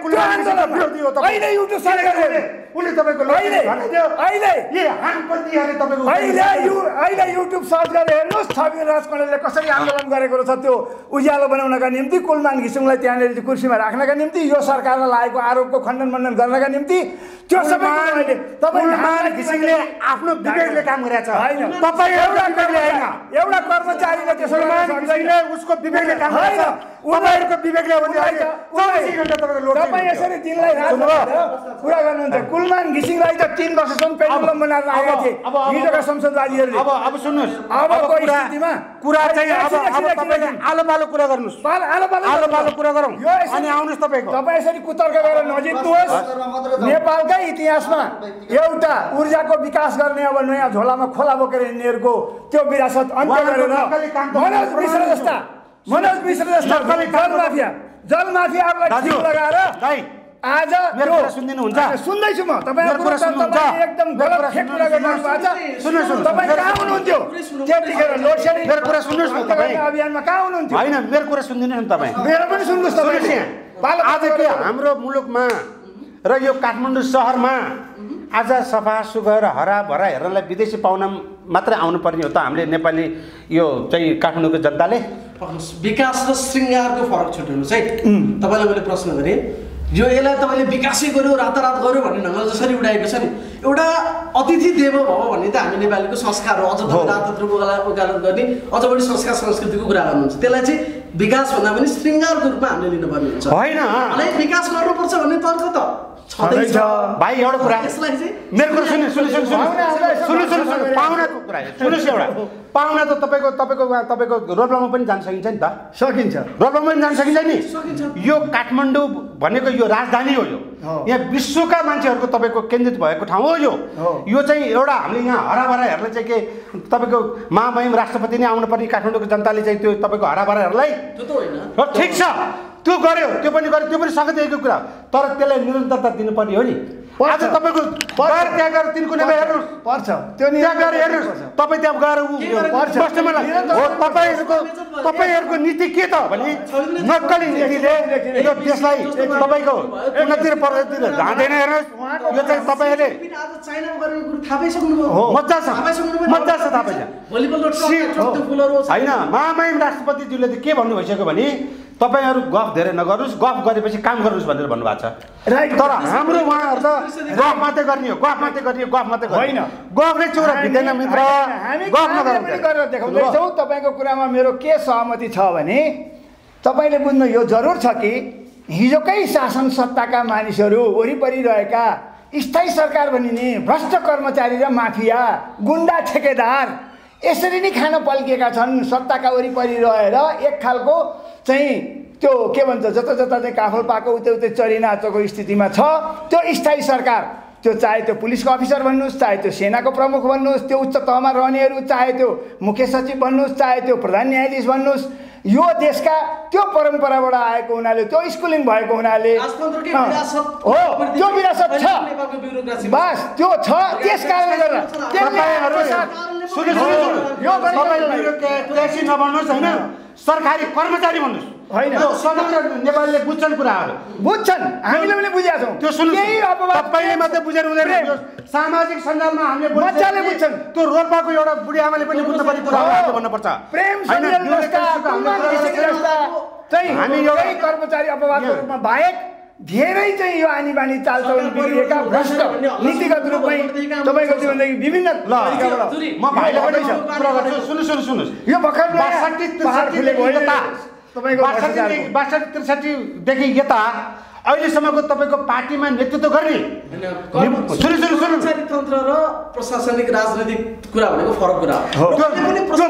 अहिले युट्युब सरकारले उसले तपाईँको लोड अहिले सेडिङ घटाइदियो अहिले ए हानपन्थीहरूले तपाईँको अहिले यु अहिले युट्युब सर्च गरेर हेर्नुहोस् छवि राज कणेलले कसरी आन्दोलन गरेको रहेछ त्यो उज्यालो बनाउनका निम्ति कुलमान घिसिङलाई त्यहाँनिर कुर्सीमा राख्नका निम्ति यो सरकारलाई लागेको आरोपको खण्डन मण्डन गर्नका निम्ति त्यो सबै कुलमान घिसिङले आफ्नो विवेकले काम गरेको छ। होइन। तपाईँ एउटा कर्मचारीले त्यसो उसको विवेकले काम गरेको। तपाईँहरूको विवेकले भने अहिले। चौबिस घन्टा तपाईँको लोड तपाईँ यसरी दिनलाई? कुरा गर्नुहुन्छ। कुलमान घिसिङलाई त तिन वर्षसम्म पेन्डुलम बनाएर राखेका थिए। हिजोका संसदवादीहरूले। अब अब सुन्नुहोस्। अबको स्थितिमा कुरा चाहिँ अब अब तपाईँले। आलो पालो कुरा गर्नुहोस्। आलो पालो आलो पालो कुरा गरौँ। यो यसरी- अनि आउनुहोस् तपाईँको। तपाईँ यसरी कुतर्क गरेर नजित्नुहोस् नेपालकै इतिहासमा एउटा ऊर्जाको विकास गर्ने अब नयाँ झोलामा खोला बोकेर हिँड्नेहरूको त्यो विरासत अन्त्य गरेर मनोज मिश्र। जस्ता मनोज मिश्र जस्ता जल माफिया जल माफियाहरूलाई लगाएर आज मेरो सुनिदिनुहुन्छ? सुन्दैछु म। मेरो कुरा एकदम मेरो गलत कुरा ठेक कुरा सुन्नुहोस्, गरिरहनु भएको छ सुन्नुहोस्, सुन्नुहोस्। तपाईँ कहाँ हुनुहुन्थ्यो? त्यतिखेर लोड सेडिङ मेरो कुरा सुन्नुहोस् न अन्त्य गर्ने तपाईँ। अभियानमा कहाँ हुनुहुन्थ्यो? होइन मेरो कुरा सुनिदिनुहोस् न तपाईँ। मेरो पनि सुन्नुहोस् तपाईँ। आज के हाम्रो मुलुकमा र यो काठमाडौँ सहरमा आज सफा सुग्घर हराभरा हेर्नलाई विदेशी पाहुना मात्रै आउनुपर्ने हो त हामीले नेपाली यो चाहिँ काठमाडौँको जनताले। विकास र श्रृङ्गारको फरक छुट्याउनुहोस् है? तपाईँलाई मैले प्रश्न गरेँ यो यसलाई तपाईँले विकासै गर्यो रातारात गर्यो भन्ने ढङ्गले जसरी उडाएको छ नि एउटा अतिथि देव भव भन्ने त हामी नेपालीको संस्कार हो। अझ तपाईँ रातारातको उकाला- गर्ने अझ बढी संस्कार संस्कृतिको कुरा गर्नुहुन्छ। त्यसलाई चाहिँ विकास भन्दा पनि श्रृङ्गारको रूपमा हामीले लिनुपर्ने हुन्छ। होइन। विकास गर्नुपर्छ भन्ने तर्क त। छँदैछ। भाइ एउटा कुरा। यसलाई चाहिँ मेरो कुरा सुन्नु सुन्नु सुन्नु सुन्नु सुन्नु सुन्नु। पाहुनाको कुरा सुन्नुहोस् एउटा। पाहुना त तपाईँको तपाईँको तपाईँको रोल्पामा पनि जान सकिन्छ नि त। सकिन्छ। रोल्पामा पनि जान सकिन्छ नि। सकिन्छ। यो काठमाडौँ भनेको यो राजधानी हो यो। यहाँ विश्वका मान्छेहरूको तपाईँको केन्द्रित भएको ठाउँ हो यो। यो चाहिँ एउटा हामीले यहाँ हराभराहरूलाई चाहिँ के तपाईँको महामहिम राष्ट्रपति नै आउनुपर्ने काठमाडौँको जनताले चाहिँ त्यो तपाईँको हराभराहरूलाई त्यो त होइन। हो, ठिक छ। त्यो गर्यो त्यो पनि गर्यो त्यो पनि सकिदिएको कुरा हो। तर त्यसलाई निरन्तरता दिनुपर्ने हो नि। आज तपाईँको गएर त्यहाँ गएर तिनको नेमा हेर्नुहोस्। पर्छ। त्यो त्यहाँ गएर हेर्नुहोस्। पर्छ। तपाईँ त्यहाँ गएर हो। तपाईँहरूको तपाईँहरूको नीति के त भने नक्कली नीतिले यो देशलाई तपाईँको उन्नतिर प्रगतितिर जाँदैन हेर्नुहोस्। यो चाहिँ तपाईँहरूले मजा छ। मजा छ छ। होइन महामहिम राष्ट्रपतिज्यूले त के भन्नु भइसक्यो भने तपाईँहरू गफ धेरै नगर्नुहोस् गफ गरेपछि काम गर्नुहोस् भनेर भन्नुभएको छ। राइट। तर हाम्रो उहाँहरू त गफ मात्रै गर्ने हो गफ मात्रै गर्ने हो गफ मात्रै होइन। गफ नै चौरा भित्दैन मित्र। गफ कामले पनि नगरौँ गरेर देखाउँदैछौँ। तपाईँको कुरामा मेरो के सहमति छ भने तपाईँले बुझ्नु यो जरुर छ कि हिजोकै शासन सत्ताका मानिसहरू वरिपरि रहेका स्थायी सरकार भनिने भ्रष्ट कर्मचारी र माफिया गुन्डा ठेकेदार यसरी नै खान पल्किएका छन् सत्ताका वरिपरि रहेर एक खालको चाहिँ त्यो के भन्छ जता जता चाहिँ काफल पाएको उतै उतै चरी नाचेको स्थितिमा छ। त्यो स्थायी सरकार त्यो चाहे त्यो पुलिसको अफिसर भन्नुहोस् चाहे त्यो सेनाको प्रमुख भन्नुहोस् त्यो उच्च तहमा रहनेहरू चाहे त्यो मुख्य सचिव भन्नुहोस् चाहे त्यो प्रधान न्यायाधीश भन्नुहोस् यो देशका त्यो परम्पराबाट आएको हुनाले त्यो स्कुलिङ भएको हुनाले हो त्यो विरासत छ। बस त्यो छ। त्यस कारणले गर्दा सरकारी कर्मचारी भन्नुहोस्। होइन। नेपालीले बुझ्छन् कुराहरू बुझ्छन्। हामीले पनि बुझेका छौँ त्यो सुन्नु केही अपवाद। तपाईँले मात्रै बुझेर हुँदैन। सामाजिक सञ्जालमा हामीले मजाले बुझ्छन्। त्यो रोल्पाको एउटा बुढी आमाले पनि बुझ्नुपर्ने कुरा हो। हामीले भन्नुपर्छ। प्रेम चाहिँ हामी एउटा- कर्मचारी अपवादको रूपमा बाहेक धेरै चाहिँ यो आनी बानी चालचलन बिग्रिएका भ्रष्ट नीतिगत रूपमै तपाईँको जीवनदेखि विभिन्न ल तरिकाबाट म भाइलाई पनि यो कुरा गर्छु। सुन्नु सुन्नु सुन्नुहोस् यो भर्खर बासठी त्रिसठीदेखि यता अहिलेसम्मको तपाईँको पार्टीमा नेतृत्व गर्ने। तन्त्र र प्रशासनिक राजनैतिक कुरा भनेको फरक कुरा हो।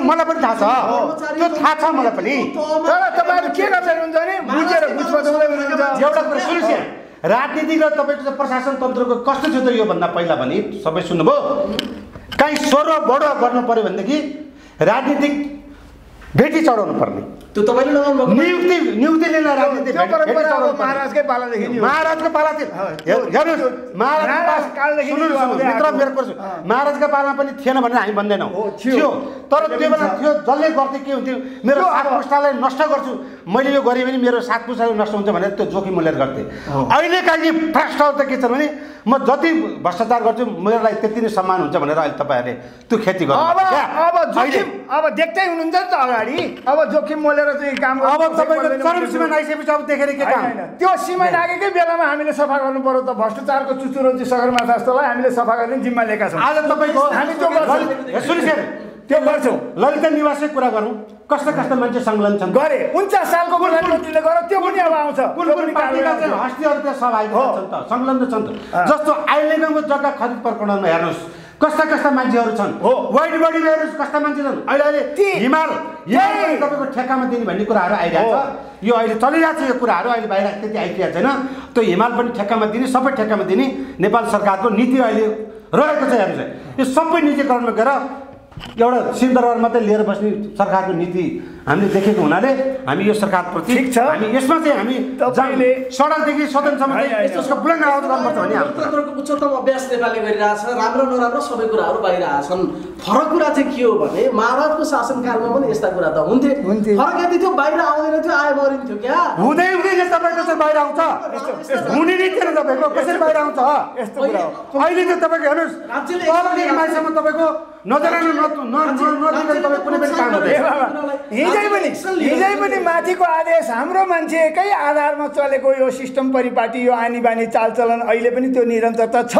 मलाई पनि थाहा छ। त्यो थाहा छ मलाई पनि। तर तपाईँहरू के गर्दै हुनुहुन्छ भने बुझेर एउटा कुरा सुन्नुहोस् यहाँ राजनीतिक र तपाईँको प्रशासन तन्त्रको कस्तो थियो त योभन्दा पहिला भने सबै सुन्नुभयो। काहीँ सोरो बडो गर्नु पऱ्यो भनेदेखि राजनीतिक भेटी चढाउनु पर्ने। त्यो तपाईँले लगाउनु भएको नियुक्ति नियुक्ति लिन राजनीतिक त्यो भेटी- भेटी परम्परा चढाउनु अब पर्ने। महाराजकै पालादेखि। महाराजको पाला थियो हो, हेर- हेर्नुहोस् महाराजको महाराज पाला- कालदेखि सुन्नु यो सुन्नु, आउँदै मित्र। मेरो कुरा। महाराजको पालामा पनि थिएन भनेर हामी भन्दैनौँ हो, थियो। तर त्यो बेला। थियो जसले गर्थे के हुन्थ्यो मेरो पुस्तालाई नष्ट गर्छु मैले यो गरेँ भने मेरो सात पुस्ताले नष्ट हुन्छ भनेर त्यो जोखिम मूल्य गर्थेँ अहिलेका यी भ्रष्टहरू त के छ भने म जति भ्रष्टाचार गर्छु मेरो लागि त्यति नै सम्मान हुन्छ भनेर अहिले तपाईँहरूले त्यो खेती गर्नु अब अब जोखिम अब देख्दै हुनुहुन्छ नि त अगाडि अब जोखिम मोलेर चाहिँ काम अब तपाईँको चरम भन्ने सीमा आइसकेपछि अब देखेर के काम। त्यो सीमा लागेकै बेलामा हामीले सफा गर्नु पर्यो त। भ्रष्टाचारको चुचुरो चाहिँ सगरमाथा जस्तोलाई हामीले सफा गर्ने जिम्मा लिएका छौँ। आज तपाईँको हामी त्यो गर्छौँ। त्यो गर्छौँ। ललिता निवासकै कुरा गरौँ। कस्ता कस्ता मान्छे संलग्न छन्? गरे। उन्चास सालको प्रधानमन्त्रीले गर त्यो पनि अब आउँछ। कुन कुन पार्टीका चाहिँ। हस्तीहरू त्यहाँ सहभागी। छन् त संलग्न छन् त। जस्तो आइलेगाउँको जग्गा खरिद प्रकरणमा हेर्नुहोस्। कस्ता कस्ता मान्छेहरू छन् हो। वाइड बडीमा हेर्नुहोस् कस्ता मान्छे छन् अहिले अहिले हिमाल त्यही। तपाईँको ठेक्कामा दिने भन्ने कुराहरू आइरहेको छ यो अहिले चलिरहेको छ यो कुराहरू अहिले बाहिर त्यति आइपुगेको छैन त्यो हिमाल पनि ठेक्कामा दिने सबै ठेक्कामा दिने नेपाल सरकारको नीति अहिले रहेको छ हेर्नुहोस्। यो सबै नीतिकरणमा गएर एउटा सिंहदरबार मात्रै लिएर बस्ने सरकारको नीति हामीले देखेको हुनाले हामी यो सरकारप्रति ठिक छ। हामी यसमा चाहिँ हामी तपाईँले- सडकदेखि सदनसम्म। यसको बुलन्द आवाज गर्नुपर्छ भन्ने हाम्रो कुरा। लोकतन्त्रको उच्चतम अभ्यास नेपालले गरिरहेछ राम्रो नराम्रो सबै कुराहरू बाहिर फरक कुरा चाहिँ के हो भने महाराजको शासनकालमा पनि यस्ता कुरा त हुन्थे। फरक यति थियो बाहिर आउँदैन थियो आयो मरिन्थ्यो क्या हुँदै हुँदै तपाईँको कसरी बाहिर आउँछ हुने नै थिएन तपाईँको कसरी बाहिर आउँछ यस्तो अहिले चाहिँ तपाईँको हेर्नुहोस् तपाईँको नजराउनु न- न- न- नदिँदैन तपाईँ कुनै पनि काम ए हुँदैन बाबा, हिजै पनि हिजै पनि माथिको आदेश हाम्रो मान्छेकै आधारमा चलेको यो सिस्टम परिपाटी यो आनी बानी चालचलन अहिले पनि त्यो निरन्तरता छ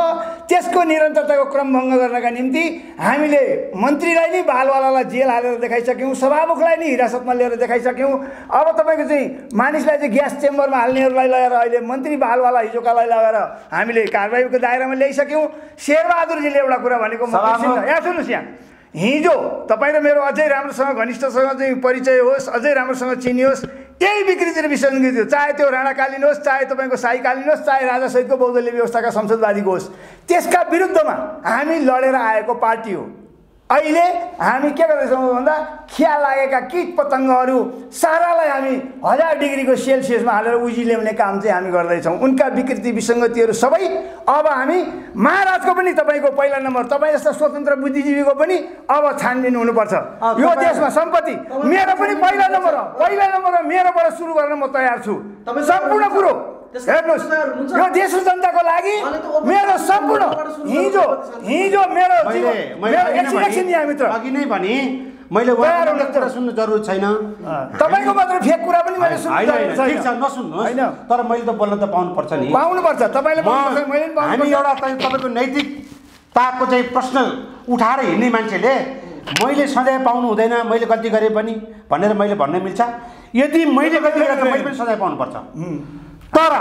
त्यसको निरन्तरताको क्रम भङ्ग गर्नका निम्ति हामीले मन्त्रीलाई नै बालवालालाई जेल हालेर देखाइसक्यौँ सभामुखलाई नै हिरासतमा लिएर देखाइसक्यौँ अब तपाईँको चाहिँ मानिसलाई चाहिँ ग्यास चेम्बरमा हाल्नेहरूलाई लगेर अहिले मन्त्री बालवाला हिजोकालाई लगेर हामीले कारवाहीको दायरामा ल्याइसक्यौँ शेरबहादुरजीले एउटा कुरा भनेको सुन्नुहोस् यहाँ हिजो तपाईँ र मेरो अझै राम्रोसँग घनिष्ठसँग चाहिँ परिचय होस् अझै राम्रोसँग चिनियोस् यही विकृति र विसङ्गति हो चाहे त्यो राणाकालीन होस् चाहे तपाईँको शाहीकालीन होस् चाहे राजासहितको बौद्धले व्यवस्थाका संसदवादीको होस्। त्यसका विरुद्धमा हामी लडेर आएको पार्टी हो। अहिले हामी के गर्दैछौँ भन्दा खिया लागेका किट पतङ्गहरू सारालाई हामी हजार डिग्रीको सेल्सियसमा हालेर उजी ल्याउने काम चाहिँ हामी गर्दैछौँ। उनका विकृति विसङ्गतिहरू सबै अब हामी महाराजको पनि तपाईँको पहिला नम्बर तपाईँ जस्ता स्वतन्त्र बुद्धिजीवीको पनि अब छानबिन हुनुपर्छ। यो देशमा सम्पत्ति मेरो पनि पहिला नम्बर हो। पहिला नम्बर हो मेरोबाट सुरु गर्न म तयार छु। सम्पूर्ण कुरो। हेर्नुहोस्? यो देश र जनताको लागि मेरो सम्पूर्ण हिजो। हिजो मेरो एकछिन यहाँ मित्र। अघि नै भने मैले? कुरा सुन्नु जरुरी छैन। तपाईँको मात्र फेक कुरा पनि मैले ठिक छ होइन। तर मैले त बोल्न त पाउनुपर्छ नि। पाउनुपर्छ तपाईँले हामी एउटा तपाईँको नैतिकताको चाहिँ प्रश्न उठाएर हिँड्ने मान्छेले मैले सजाय पाउनु हुँदैन मैले गल्ती गरेँ पनि भनेर मैले भन्न मिल्छ। यदि मैले गल्ती गरेँ त मैले पनि सजाय पाउनुपर्छ। तर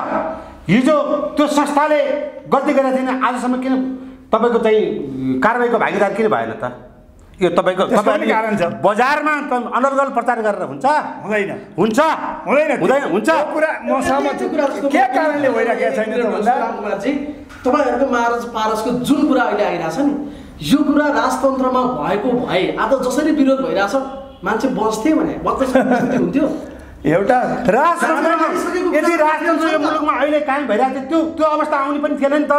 हिजो त्यो संस्थाले गल्ती गरेको थिएन। आजसम्म किन तपाईँको चाहिँ कारवाहीको भागीदार किन भएन त? यो तपाईँको कारण छ। बजारमा अनर्गल प्रचार गरेर हुन्छ? हुँदैन। हुन्छ। हुँदैन हुँदैन हुन्छ। कुरा म सहमत छु। के कारणले भइराखेको छैन तपाईँहरूको महाराज पारसको जुन कुरा अहिले आइरहेछ नि यो कुरा राजतन्त्रमा भएको भए आज जसरी विरोध भइरहेछ मान्छे बस्थे भने स्थिति हुन्थ्यो। एउटा राजतन्त्रमा यदि राजतन्त्र यो मुलुकमा अहिले कायम भइरहेको थियो त्यो त्यो अवस्था आउने पनि थिएन नि त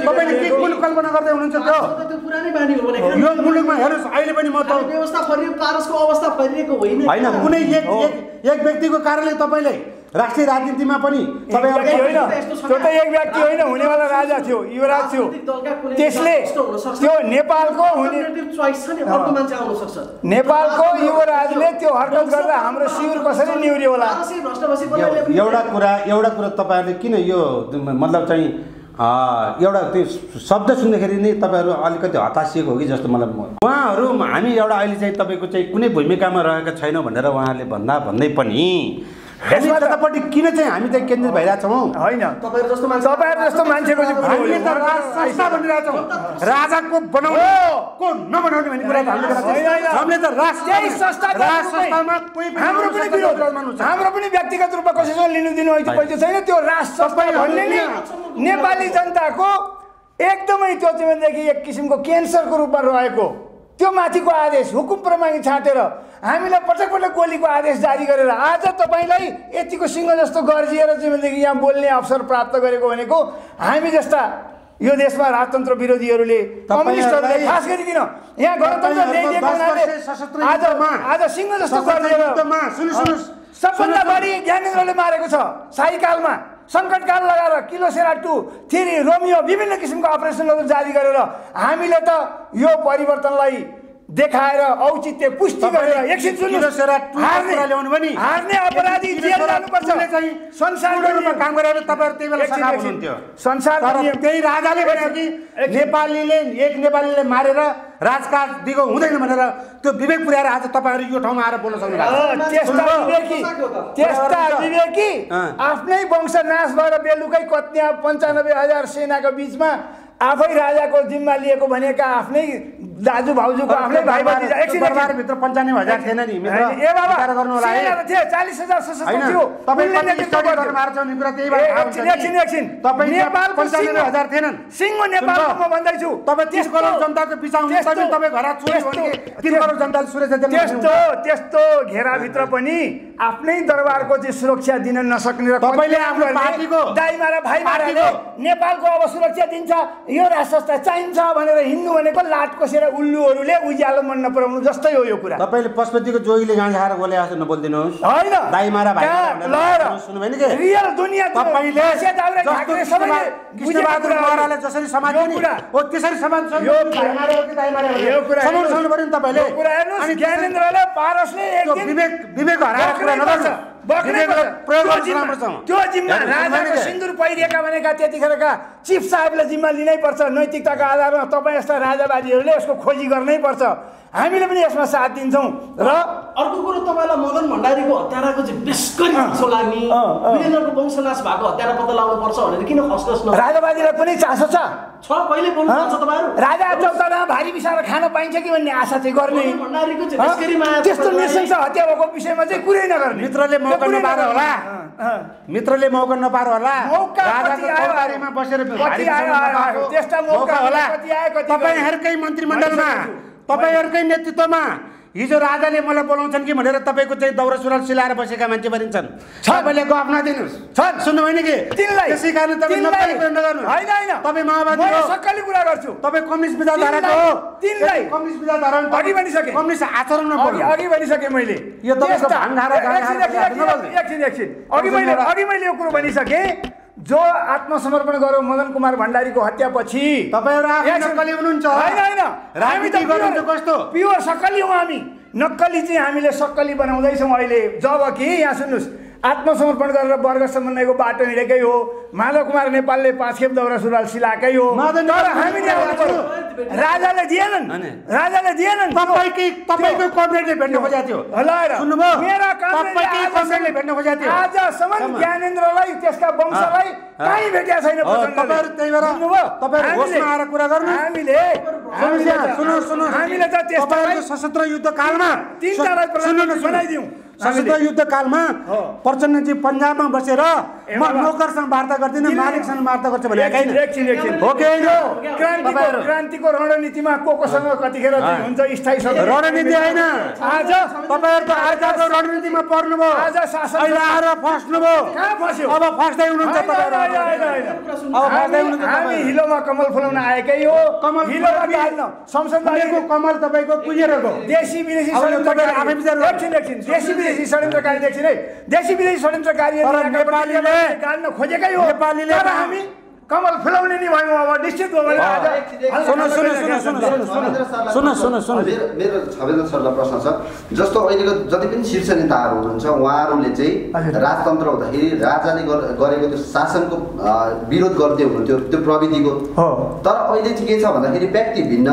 तपाईँले के कुन कल्पना गर्दै हुनुहुन्छ त्यो? यो मुलुकमा हेर्नुहोस् अहिले पनि म त होइन होइन कुनै एक व्यक्तिको कारणले तपाईँले राष्ट्रिय राजनीतिमा पनि व्यक्ति होइन त्यो त एक व्यक्ति होइन हुनेवाला राजा थियो युवराज थियो। त्यसले राष्ट्र हुन सक्छ। त्यो नेपालको हुने Alternative choice छ नि अर्को मान्छे आउन सक्छ। नेपालको युवराजले त्यो हरकत गर्दा हाम्रो शिविर कसरी निहुर्यो होला एउटा कुरा एउटा कुरा तपाईँहरूले किन यो मतलब चाहिँ एउटा त्यो शब्द सुन्दाखेरि नै तपाईँहरू अलिकति हतासिएको हो कि जस्तो मलाई उहाँहरू हामी एउटा अहिले चाहिँ तपाईँको चाहिँ कुनै भूमिकामा रहेका छैनौँ भनेर उहाँहरूले भन्दा भन्दै पनि यसमा त- त्यतापट्टि किन चाहिँ हामी चाहिँ केन्द्रित भइरहेछौँ? होइन। तपाईँहरू जस्तो मान्छे। तपाईँहरू जस्तो मान्छेको चाहिँ राजाको बनाउने। को नबनाउने भन्ने कुरा त हामीले। छौँ। त राष्ट्र त्यही संस्थागत राज रूपमै संस्थामा हाम्रो पनि विरोध। हाम्रो पनि व्यक्तिगत रूपमा कसैसँग लिनु दिनु पैसा छैन। त्यो राष्ट्र संस्था भन्ने नै नेपाली जनताको एकदमै त्यो चाहिँ भनेदेखि एक किसिमको क्यान्सरको रूपमा रहेको। त्यो माथिको आदेश हुकुम प्रमाणी छाँटेर हामीलाई पटक पटक गोलीको आदेश जारी गरेर आज तपाईँलाई यतिको सिंह जस्तो गर्जिएर भनेदेखि यहाँ बोल्ने अवसर प्राप्त गरेको भनेको हामी जस्ता यो देशमा राजतन्त्र विरोधीहरूले कम्युनिस्टहरूले खास गरिकन यहाँ गणतन्त्र ल्याइदिएको हुनाले आज आज जस्तो गर्जिएर सबभन्दा बढी ज्ञानेन्द्रले मारेको छ शाहीकालमा सङ्कटकाल लगाएर kilo sierra two three romeo विभिन्न किसिमको अपरेसनहरू जारी गरेर हामीले त यो परिवर्तनलाई देखाएर औचित्य पुष्टि गरेर एकछिन ल्याउनु भयो नि। हार्ने अपराधी जेल जानुपर्छ संसारको रूपमा। काम गरेर तपाईँहरू त्यही बेला। हुनुहुन्थ्यो नियम। त्यही राजाले भन्यो कि। नेपालीले एक नेपालीले मारेर राजकाज दिगो हुँदैन भनेर त्यो विवेक पुर्याएर आज तपाईँहरू यो ठाउँमा आएर बोल्न सक्नु। त्यस्ता? विवेकी। आफ्नै वंश नाश भएर बेलुकै कत्या पन्चानब्बे हजार सेनाको बिचमा आफै राजाको जिम्मा लिएको भनेका आफ्नै दाजु भाउजूको आफ्नै भाइ। दरबारभित्र पन्चानब्बे हजार थिएन नि ए बाबा चालिस हजार सशस्त्र थियो। एकछिन। एकछिन तपाईँ पन्चानब्बे थिएनन् नेपालको म भन्दैछु। तपाईँ तिस करोड जनताको त्यस्तो- तपाईँ तपाईँ घर छोड्यो भने त्यस्तो- तिन करोड जनताले सुरक्षा दिनु त्यस्तो त्यस्तो घेराभित्र पनि आफ्नै दरबारको चाहिँ सुरक्षा दिन नसक्ने तपाईँले आफ्नो पार्टीको- नेपालको अब सुरक्षा दिन्छ। यो राजसंस्था चाहिन्छ भनेर हिँड्नु भनेको लाट कसेर उल्लुहरूले उज्यालो मन नपराउनु जस्तै हो यो कुरा। तपाईँले पशुपतिको जोगीले गाँजा बोले जस्तो नबोलिदिनुहोस्। होइन। यो त्यो जिम्मा राजाको सिन्दुर पहिरिएका भनेका त्यतिखेरका चिफ साहबले जिम्मा लिनै पर्छ नैतिकताको आधारमा तपाईँ यस्ता राजावादीहरूले यसको खोजी गर्नै पर्छ हामीले पनि यसमा साथ दिन्छौँ। र अर्को कुरो तपाईँलाई मदन भण्डारीको हत्याराको चाहिँ बेसकरी चासो लाग्ने। वीरेन्द्रको वंशनाश भएको हत्यारा पत्ता लगाउनु पर्छ भनेर किन खसखस न राजावादीलाई पनि चासो छ? छ कहिले बोल्नु पर्छ तपाईँहरू? राजा चौतारामा भारी बिसाएर खान पाइन्छ कि भन्ने आशा चाहिँ गर्ने। भण्डारीको चाहिँ त्यस्तो नृशंस हत्या भएको विषयमा चाहिँ कुरै नगर्ने। मित्रले मौका नपाएर। होला। मित्रले मौका नपाएर होला। राजाको बसेर। त्यस्ता मौका होला। कति आयो, कति तपाईँहरूकै मन्त्रीमण्डलमा। तपाईँहरूकै नेतृत्वमा हिजो राजाले मलाई बोलाउँछन् कि भनेर तपाईँको चाहिँ दौरा सुरुवाल सिलाएर बसेका मान्छे भनिन्छन् तपाईँले गफ नदिनुहोस् छन्। सुन्नुभयो नि कि त्यसै कारण तपाईँ नगर्नु होइन होइन तपाईँ माओवादी सक्कली कुरा गर्छु तपाईँ कम्युनिस्ट विचारधाराको हो तिनलाई- कम्युनिस्ट विचारधारा अघि भनिसकेँ। कम्युनिस्ट आचरणमा अघि भनिसकेँ मैले यो तपाईँको एकछिन, एकछिन। एकछिन अघि मैले अघि मैले यो कुरो भनिसकेँ जो आत्मसमर्पण गर्यो मदन कुमार भण्डारीको हत्यापछि प्योर सक्कली हौँ हामी। नक्कली चाहिँ हामीले सक्कली बनाउँदैछौँ अहिले। जब कि यहाँ सुन्नुहोस् आत्मसमर्पण गरेर वर्गसम्बन्धको बाटो हिँडेकै हो। माधव कुमार नेपालले पाँच खेप दौरा सुरुवाल सिलाएकै हो। तर नेपाल हामीले आउनु पर्यो राजाले दिएनन्? राजाले दिएनन्। तपाईँकै तपाईँकै कमरेडले भेट्न खोजेको थियो। ल। सुन्नुभयो? मेरा कमरेडले भेट्न खोजेको थियो। आजसम्म सम्म। ज्ञानेन्द्रलाई त्यसका वंशलाई। कहीँ भेटेका छैन। तपाईँहरू त्यही भएर? तपाईँहरू होसमा आएर कुरा गर्नु हामीले सुन्नु सुन्नु हामीले त तपाईँहरूको सशस्त्र युद्ध कालमा तिनवटालाई बनाइदिउँ। संसदीय युद्धकालमा प्रचण्डजी पन्जाबमा बसेर म नोकरसँग वार्ता गर्दिनँ मालिकसँग वार्ता गर्छु भने क्रान्तिको रणनीतिमा को कोसँग कतिखेर हुन्छ स्थायी रणनीति होइन। आज तपाईँहरूको आजको रणनीतिमा पर्नुभयो। आज शासन आएर फस्नुभयो। अब फस्दै हुनुहुन्छ हामी हिलोमा कमल फुलाउन आएकै हो। कमल संसदमा कमल तपाईँको कुजेरको देशी विदेशी षड्यन्त्रकारी देशी विदेशी षड्यन्त्रकारी देख्छ है। देशी विदेशी षड्यन्त्रकारी नेपालीले खोजेकै हो। नेपालीले हामी कमल फुलाउने नि भयौँ अब निश्चित हो भने मेरो छवेन्द्र सरलाई प्रश्न छ। जस्तो अहिलेको जति पनि शीर्ष नेताहरू हुनुहुन्छ उहाँहरूले चाहिँ राजतन्त्र हुँदाखेरि राजाले गरेको त्यो शासनको विरोध गर्दै हुनुहुन्थ्यो त्यो प्रविधिको। तर अहिले चाहिँ के छ भन्दाखेरि व्यक्ति भिन्न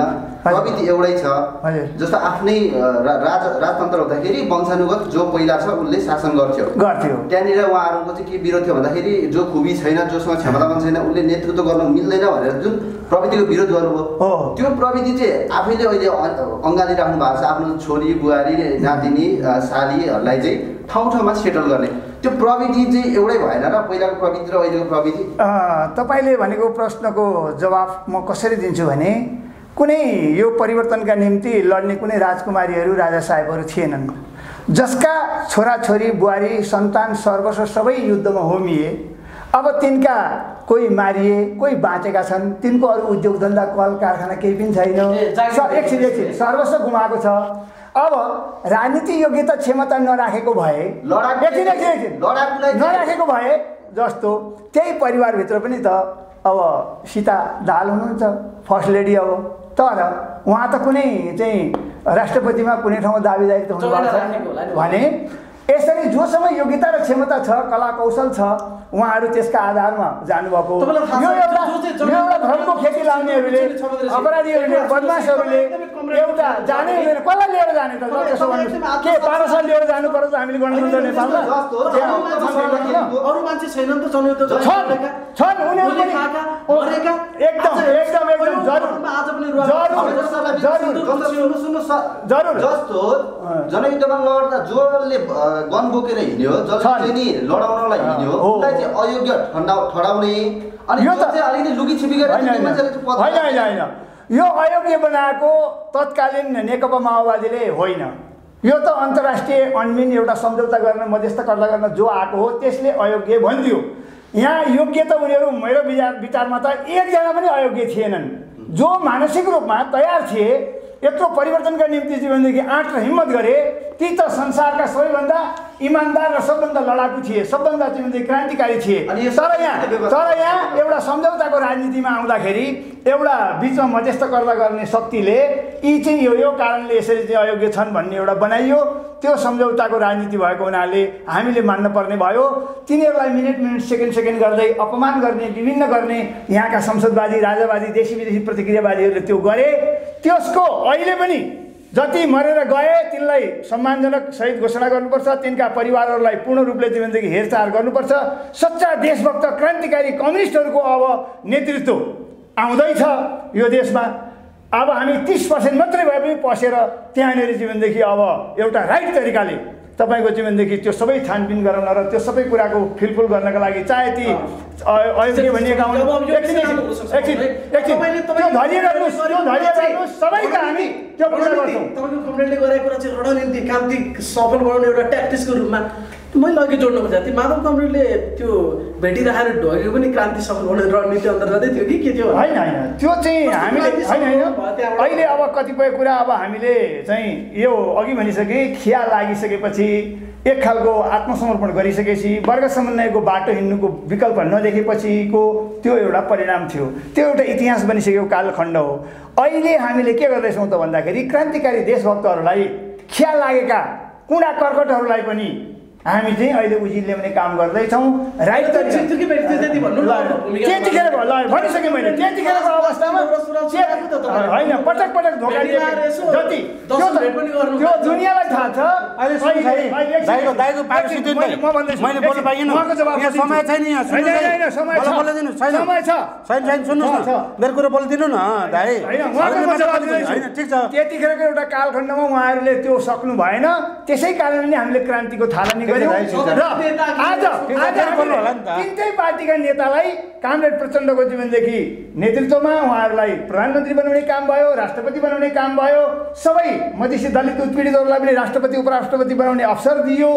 प्रविधि एउटै छ। जस्तो आफ्नै राज राजतन्त्र हुँदाखेरि वंशानुगत जो पहिला छ उसले शासन गर्थ्यो। गर्थ्यो। त्यहाँनिर उहाँहरूको चाहिँ के विरोध थियो भन्दाखेरि जो खुबी छैन जोसँग क्षमतावान छैन उसले नेतृत्व गर्न मिल्दैन भनेर जुन प्रविधिको विरोध गर्नुभयो। त्यो प्रविधि चाहिँ आफैले अहिले अँगालिराख्नु भएको छ। आफ्नो छोरी बुहारी नातिनी सालीहरूलाई चाहिँ ठाउँ ठाउँमा सेटल गर्ने। त्यो प्रविधि चाहिँ एउटै भएन र पहिलाको प्रविधि र अहिलेको प्रविधि तपाईँले भनेको प्रश्नको जवाफ म कसरी दिन्छु भने कुनै यो परिवर्तनका निम्ति लड्ने कुनै राजकुमारीहरू राजा साहेबहरू थिएनन्। जसका छोराछोरी बुहारी सन्तान सर्वस्व सबै युद्धमा होमिए अब तिनका कोही मारिए कोही बाँचेका छन्। तिनको अरू उद्योग धन्दा कल कारखाना केही पनि छैन। एकछिन एकछिन सर्वस्व गुमाएको छ। अब राजनीति योग्यता क्षमता नराखेको भए एकछिन एकछिन एकछिन नराखेको भए जस्तो त्यही परिवारभित्र पनि त अब सीता दाल हुनुहुन्छ। फर्स्ट लेडी अब। तर उहाँ त कुनै चाहिँ राष्ट्रपतिमा कुनै ठाउँमा दावेदारी त हुनुभएको छ। भने यसरी जोसँग योग्यता र क्षमता छ कला कौशल छ उहाँहरू त्यसका आधारमा जानुभएको यो एउटा धर्मको खेती लाउनेहरूले अपराधीहरूले बदमासहरूले एउटा जानै हुँदैन। कसलाई लिएर जाने त? के पारसा लिएर जानु पर्छ हामीले गणतन्त्र नेपालमा अरू मान्छे छैनन् त जनयुद्ध छन्। उनीहरू एकदम एकदम एकदम जरुर। जस्तो जनयुद्धमा लड्दा जसले गन बोकेर हिँड्यो। जसले नि लडाउनलाई हिँड्यो। उसलाई चाहिँ अयोग्य ठन्डा ठडाउने। अनि यो त अलिकति लुकी छिपी गरेर होइन होइन। यो अयोग्य बनाएको तत्कालीन नेकपा माओवादीले होइन। यो त अन्तर्राष्ट्रिय अन्मिन एउटा सम्झौता गर्न मध्यस्थकर्ता गर्न जो आएको हो त्यसले अयोग्य भनिदियो। यहाँ योग्य त उनीहरू मेरो विचार विचारमा त एकजना पनि अयोग्य थिएनन्। जो मानसिक रूपमा तयार थिए यत्रो परिवर्तनका निम्ति चाहिँ भनेदेखि आँट र हिम्मत गरे ती त संसारका सबैभन्दा इमान्दार र सबभन्दा लडाकु थिए सबभन्दा चाहिँ क्रान्तिकारी थिए तर यहाँ तर यहाँ एउटा सम्झौताको राजनीतिमा आउँदाखेरि एउटा बिचमा मध्यस्थकर्ता गर्ने शक्तिले यी चाहिँ यो यो कारणले यसरी चाहिँ अयोग्य छन् भन्ने एउटा बनाइयो त्यो सम्झौताको राजनीति भएको हुनाले हामीले मान्न पर्ने भयो तिनीहरूलाई मिनट मिनट सेकेन्ड सेकेन्ड गर्दै अपमान गर्ने विभिन्न गर्ने यहाँका संसदवादी राजावादी देशी विदेशी प्रतिक्रियावादीहरूले त्यो गरे त्यसको अहिले पनि जति मरेर गए तिनलाई सम्मानजनक सहित घोषणा गर्नुपर्छ। तिनका परिवारहरूलाई पूर्ण रूपले त्यो भनेदेखि हेरचाह गर्नुपर्छ। सच्चा देशभक्त क्रान्तिकारी कम्युनिस्टहरूको अब नेतृत्व आउँदैछ यो देशमा। अब हामी तिस पर्सेन्ट मात्रै भए पनि पसेर त्यहाँनिर चाहिँ भनेदेखि अब एउटा राइट तरिकाले तपाईँको चाहिँ भनेदेखि त्यो सबै छानबिन गराउन र त्यो सबै कुराको फिलफुल गर्नका लागि चाहे ती अयोग्य भनिएका त्यो कुरा गर्छौँ। मैले अघि जोड्न खोजेको थिएँ। माधव कमरेडले त्यो भेटिराखेर ढोगेको पनि क्रान्ति सफल रणनीति अन्तर्गतै थियो कि के थियो? होइन होइन। त्यो चाहिँ हामीले होइन? अहिले अब कतिपय कुरा अब हामीले चाहिँ यो अघि भनिसके खिया लागिसकेपछि एक खालको आत्मसमर्पण गरिसकेपछि वर्ग समन्वयको बाटो हिँड्नुको विकल्प नदेखेपछिको त्यो एउटा परिणाम थियो। त्यो एउटा इतिहास बनिसकेको कालखण्ड हो। अहिले हामीले के गर्दैछौँ त भन्दाखेरि क्रान्तिकारी देशभक्तहरूलाई खिया लागेका कुँडा कर्कटहरूलाई पनि हामी चाहिँ अहिले उजी ल्याउने काम गर्दैछौँ। राइट त्यतिखेर ल भनिसकेँ मैले। त्यतिखेरको अवस्थामा होइन। पटक पटक धोका जति त्यो पनि दुनियाँलाई थाहा छ। मेरो कुरो बोलिदिनु न। दाइ। ठिक छ। त्यतिखेरको एउटा कालखण्डमा उहाँहरूले त्यो सक्नु भएन। त्यसै कारणले हामीले क्रान्तिको थालनी तिनटै पार्टीका नेतालाई कामरेड प्रचण्डको जीवनदेखि नेतृत्वमा उहाँहरूलाई प्रधानमन्त्री बनाउने काम भयो राष्ट्रपति बनाउने काम भयो सबै मधेसी दलित उत्पीडितहरूलाई पनि राष्ट्रपति उपराष्ट्रपति बनाउने अवसर दियो।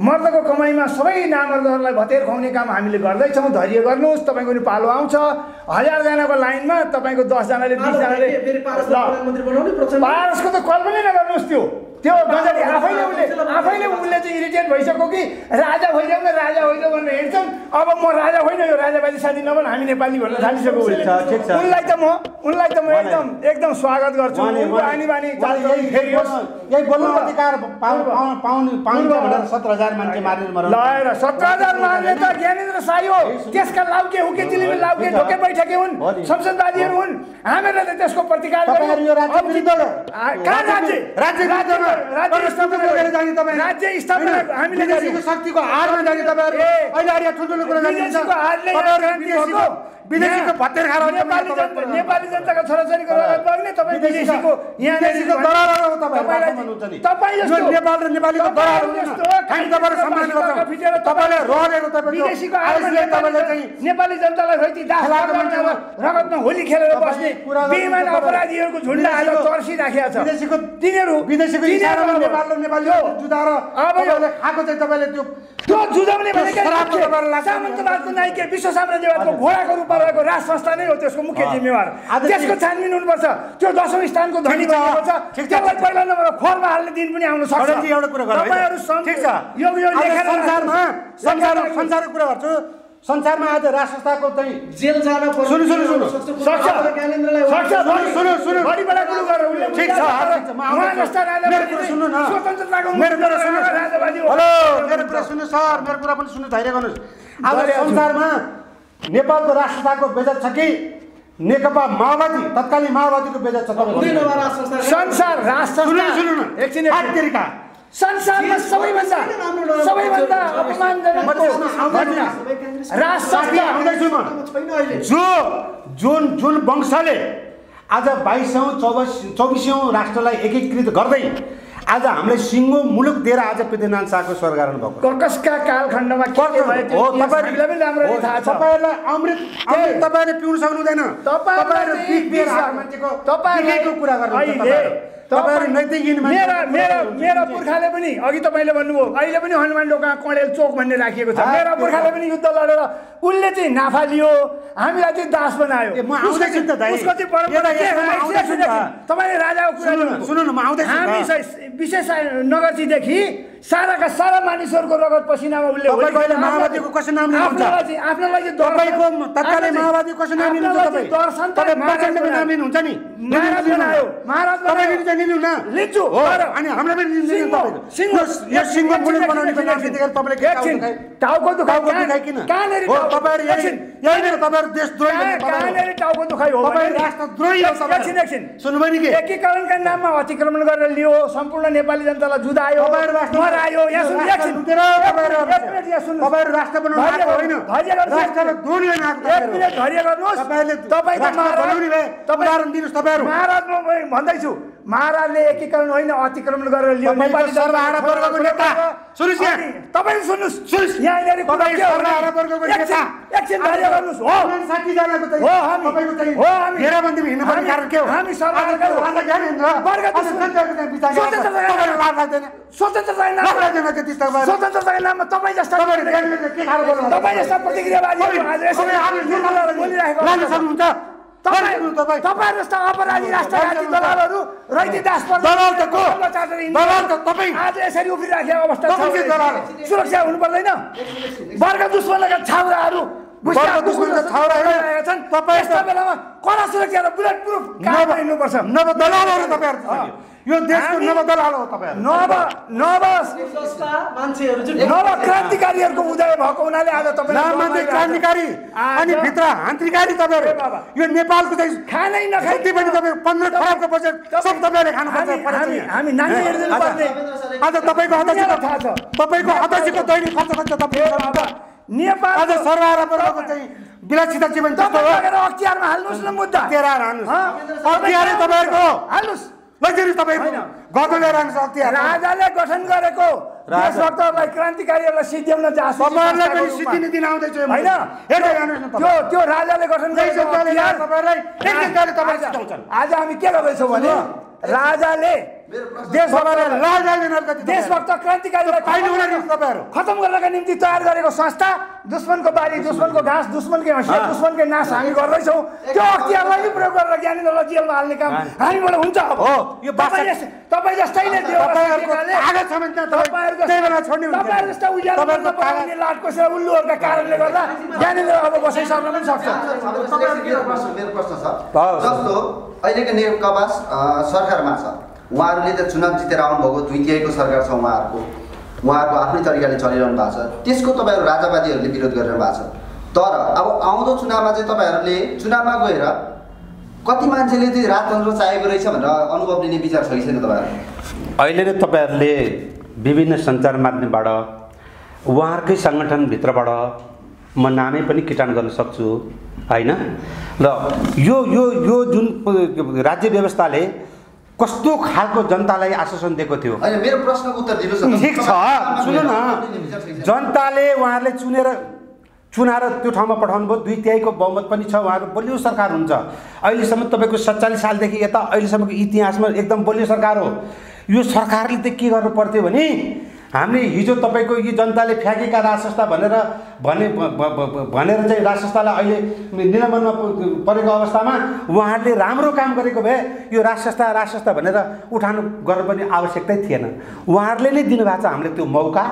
मर्दको कमाइमा सबै नामर्दहरूलाई भतेर खुवाउने काम हामीले गर्दैछौँ धैर्य गर्नुहोस् तपाईँको पनि पालो आउँछ। हजारजनाको लाइनमा तपाईँको दसजनाले बिसजनाले पारसको त कल्पनै नगर्नुहोस् त्यो। त्यो गजरी आफैले उसले आफैले उसले चाहिँ इरिटेट भइसक्यो कि? राजा भइदेऊ न राजा भइदेऊ भनेर हिँड्छन्। अब म राजा होइन यो राजाबाजी साथी नभन हामी नेपाली भन्न थालिसक्यो उसले। उनलाई त म उनलाई त म एकदम एकदम स्वागत गर्छु। बानी चाल यही बोल्न- अधिकार पाउ- पाउ- पाउने पाइन्छ भनेर सत्र हजार मान्छे मारेर मराउनु लगाएर सत्र हजार मार्ने त ज्ञानेन्द्र साई हो। त्यसका लाउके हुके चिलिमी लाउके ढोके बैठके हुन्। संसदवादीहरू हुन्। हामीहरूले त त्यसको प्रतिकार तपाईँहरू यो राज्य राज्य राज्य स्थापना गरेर जाने तपाईँ राज्य स्थापना हामीले। शक्तिको हारमा जाने तपाईँहरू अहिले अहिले ठुल्ठुलो कुरा जानिन्छ विदेशीको भत्तेर खाएर नेपाली जनता नेपाली जनताको छोराछोरीको रगत बग्ने तपाईँ विदेशीको यहाँ विदेशीको दरार हो तपाईँ तपाईँ जस्तो नेपाल र नेपालीको दरार तपाईँ जस्तो हामी तपाईँलाई सम्मान गर्छौँ फिटेर तपाईँलाई रहेको तपाईँको विदेशीको आयुषले तपाईँले चाहिँ नेपाली जनतालाई खै ती दास खेलाएको मान्छे मान्छेमा रगतमा होली खेलेर तपाईँ बस्ने तपाईँ- अपराधीहरूको झुन्ड आज तर्सिराखेको छ। विदेशीको तिनीहरू विदेशीको इसारामा नेपाल र नेपाली त्यो जुधाएर अब तपाईँले खाएको चाहिँ तपाईँले त्यो त्यो जुझाउने भनेकै। सामन्तवादको नाइके विश्व साम्राज्यवादको घोडाको रूपमा रहेको राज संस्था नै हो त्यसको मुख्य जिम्मेवार। त्यसको छानबिन हुनुपर्छ। त्यो दसौँ स्थानको धनी छ, त्यसलाई। पहिला नम्बर खोरमा हाल्ने दिन पनि आउन सक्छ। एउटा कुरा। तपाईँहरू यो यो लेखेर संसारमा। संसारमा संसारको गर्छु। संसारमा आज राज संस्थाको चाहिँ जेल जान सुन्नु, सुन्नु, सुन्नु। सक्छ। सुन्नु, सुन्नु, सुन्नु। बढी बडा कुरो गरेर उसले ठिक छ, उहाँ। जस्ता मेरो कुरा सुन्नु न। स्वतन्त्रताको मेरो कुरा सुन्नु राजावादी हो। हेलो। मेरो कुरा सुन्नु सर। मेरो कुरा पनि सुन्नु धैर्य गर्नुहोस्। आज छु। संसारमा नेपालको राष्ट्रताको बेजत छ कि? नेकपा माओवादी तत्कालीन माओवादीको बेजत छ संसार राष्ट्र संसारमा सबैभन्दा सबैभन्दा अपमानजनक जो जुन जुन वंशले आज बाइसौँ चौबिस चौबिसौँ राष्ट्रलाई एकीकृत गर्दै आज हामीलाई सिङ्गो मुलुक दिएर आज पृथ्वीनारायण शाहको स्वर्गारोहण भएको। कर्कसका कालखण्डमा तपाईँहरूलाई अमृत तपाईँहरूले पिउनु सक्नु हुँदैन कुरा गर्नुहुन्छ मेरा। पुर्खाले पनि अघि तपाईँले भन्नुभयो अहिले पनि हनुमान ढोका कडेल चोक भन्ने राखिएको छ मेरा पुर्खाले? पनि युद्ध लडेर उसले चाहिँ नाफा लियो हामीलाई चाहिँ दास बनायो तपाईँले राजाको कुरा। हामी विशेष नगरचीदेखि साराका सारा मानिसहरूको रगत पसिनामा उसले माओवादीको कसो नाम लिनुहुन्छ? आफ्नोलाई चाहिँ आफ्नोलाई चाहिँ दर्शन- तपाईँको तत्कालीन आफ्नो माओवादीको कसो नाम लिनुहुन्छ आफ्नोलाई तपाईँ? चाहिँ दर्शन त तपाईँ महाराज प्रचण्डको नाम बनायो। लिनुहुन्छ नि? तपाईँले यहीँनिर तपाईँहरू देशद्रोही टाउको दुखाइ हो राष्ट्रद्रोही सुन्नुभयो नि के एकीकरणका नाममा अतिक्रमण गरेर लियो सम्पूर्ण नेपाली जनतालाई जुदायो तपाईँहरू भन्दैछु। महाराजले एकीकरण होइन अतिक्रमण गरेर लियो। नेपाली तपाईँ सुन्नुहोस्। स्वतन्त्रताका नाममा तपाईँ जस्ता तपाईँ जस्ता बोलिरहेको तपाईँ जस्ता अपराधी राष्ट्रघाती दलालहरू रैतीदास पर्दा- दलाल त को? कल्लो चाटेर हिँड्नु- दलाल त तपाईँ। आज यसरी उभिराखेको अवस्था। सुरक्षा हुनु पर्दैन वर्ग दुश्मनका छाउराहरू। छन् तपाईँ यस्ता बेलामा कडा सुरक्षा र बुलेट प्रुफ नव दलालहरू तपाईँहरू यो देशको नव दलाल हो नव नव नव क्रान्तिकारीहरूको उदय भएको हुनाले आज दबाई क्रान्तिकारी अनि भित्र हान्त्रिकारी। तपाईँहरू। यो नेपालको चाहिँ खानै नखाइ जति पनि तपाईँ पन्ध्र खराबको बजेट सब तपाईँले खानुपर्छ हामी- आज- पर्ने। आज तपाईँको दुनियाँलाई थाहा छ। अध्यक्षको तपाईँको अध्यक्षको दैनिक खर्च खर्च तपाईँ नेपाल आज सरवारा वर्गको चाहिँ विलासिता जीवन जस्तो तपाईँ हो अख्तियारमा हाल्नुहोस् न मुद्दा। हाल्नुहोस्? अख्तियारै तपाईँहरूको हाल्नुहोस्। होइन। घरको लिएर आउनुहोस् अख्तियार राजाले गठन गरेको। देशभक्तहरूलाई क्रान्तिकारीहरूलाई सिद्ध्याउन तपाईँहरूलाई पनि सिद्धिने दिन आउँदैछ होइन। त्यो तपाईँ। त्यो राजाले गठन गरेको तपाईँलाई आज हामी के गर्दैछौँ भने राजाले तपाईँलाई देशभक्त क्रान्तिकारीलाई खतम गर्नका निम्ति तयार गरेको संस्था दुश्मनको बारी दुश्मनको घाँस दुश्मनकै हँसिया दुश्मनकै नाश हामी गर्दैछौँ। त्यो अख्तियारलाई प्रयोग गरेर ज्ञानेन्द्रलाई जेलमा हाल्ने काम हामीबाट हुन्छ अब। हो, यो बासा- तपाईँ जस्तैले तपाईँहरू जस्ता उज्यालो पाउने लाटकोसेर उल्लुहरूका कारणले गर्दा ज्ञानेन्द्र अब बसाइसक्न पनि सक्छ। मेरो प्रश्न मेरो प्रश्न छ। जस्तो अहिलेको नेकपा सरकारमा छ। उहाँहरूले त चुनाव जितेर आउनुभएको दुई तिहाईको सरकार छ उहाँहरूको। उहाँहरूको आफ्नै तरिकाले चलिरहनु भएको छ। त्यसको तपाईँहरू राजावादीहरूले विरोध गरिरहनु भएको छ। तर अब आउँदो चुनावमा चाहिँ तपाईँहरूले चुनावमा गएर कति मान्छेले चाहिँ राजतन्त्र चाहेको रहेछ भनेर अनुभव लिने विचार छ कि छैन तपाईँहरू? अहिले नै तपाईँहरूले विभिन्न सञ्चार माध्यमबाट उहाँहरूकै सङ्गठनभित्रबाट म नामै पनि किटान गर्न सक्छु होइन? र यो यो यो जुन राज्य व्यवस्थाले कस्तो खालको जनतालाई आश्वासन दिएको थियो? मेरो प्रश्नको उत्तर दिनुहोस् ठिक छ। सुन्नु न। जनताले उहाँहरूले चुनेर चुनाएर त्यो ठाउँमा पठाउनु भयो। दुई तिहाईको बहुमत पनि छ। उहाँहरू बलियो सरकार हुन्छ। अहिलेसम्म तपाईँको सत्तालिस सालदेखि यता अहिलेसम्मको इतिहासमा एकदम बलियो सरकार हो। यो सरकारले त के गर्नु पर्थ्यो भने हामीले हिजो तपाईँको यी जनताले फ्याँकेका राज संस्था भनेर भने भनेर चाहिँ राज संस्थालाई अहिले निलम्बनमा परेको अवस्थामा उहाँहरूले राम्रो काम गरेको भए यो राज संस्था राज संस्था भनेर उठानु गर्नुपर्ने आवश्यकतै थिएन। उहाँहरूले नै दिनुभएको छ हामीले त्यो मौका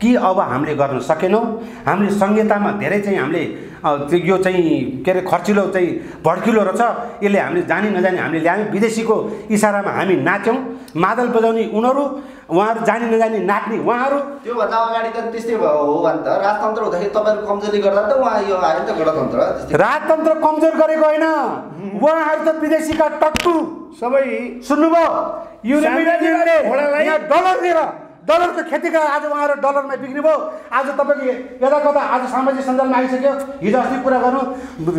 कि अब हामीले गर्न सकेनौँ। हामीले संहितामा धेरै चाहिँ हामीले यो चाहिँ के अरे खर्चिलो चाहिँ भड्किलो रहेछ। यसले हामीले जानी नजानी हामीले ल्यायौँ। विदेशीको इसारामा हामी नाच्यौँ। मादल बजाउने उनीहरू उहाँहरू जानी नजानी नाच्ने उहाँहरू। त्योभन्दा अगाडि त त्यस्तै भयो हो भने त राजतन्त्र हुँदाखेरि तपाईँहरू कमजोरी गर्दा त उहाँ यो आयो नि त गणतन्त्र। राजतन्त्र कमजोर गरेको होइन। उहाँहरू त विदेशीका टक्टु सबै सुन्नुभयो? डलर दिएर डलरको खेती गरेर आज उहाँहरू डलरमा बिक्री भयो। आज तपाईँको यता कता आज सामाजिक सञ्जालमा आइसक्यो। हिजो अस्ति कुरा गर्नु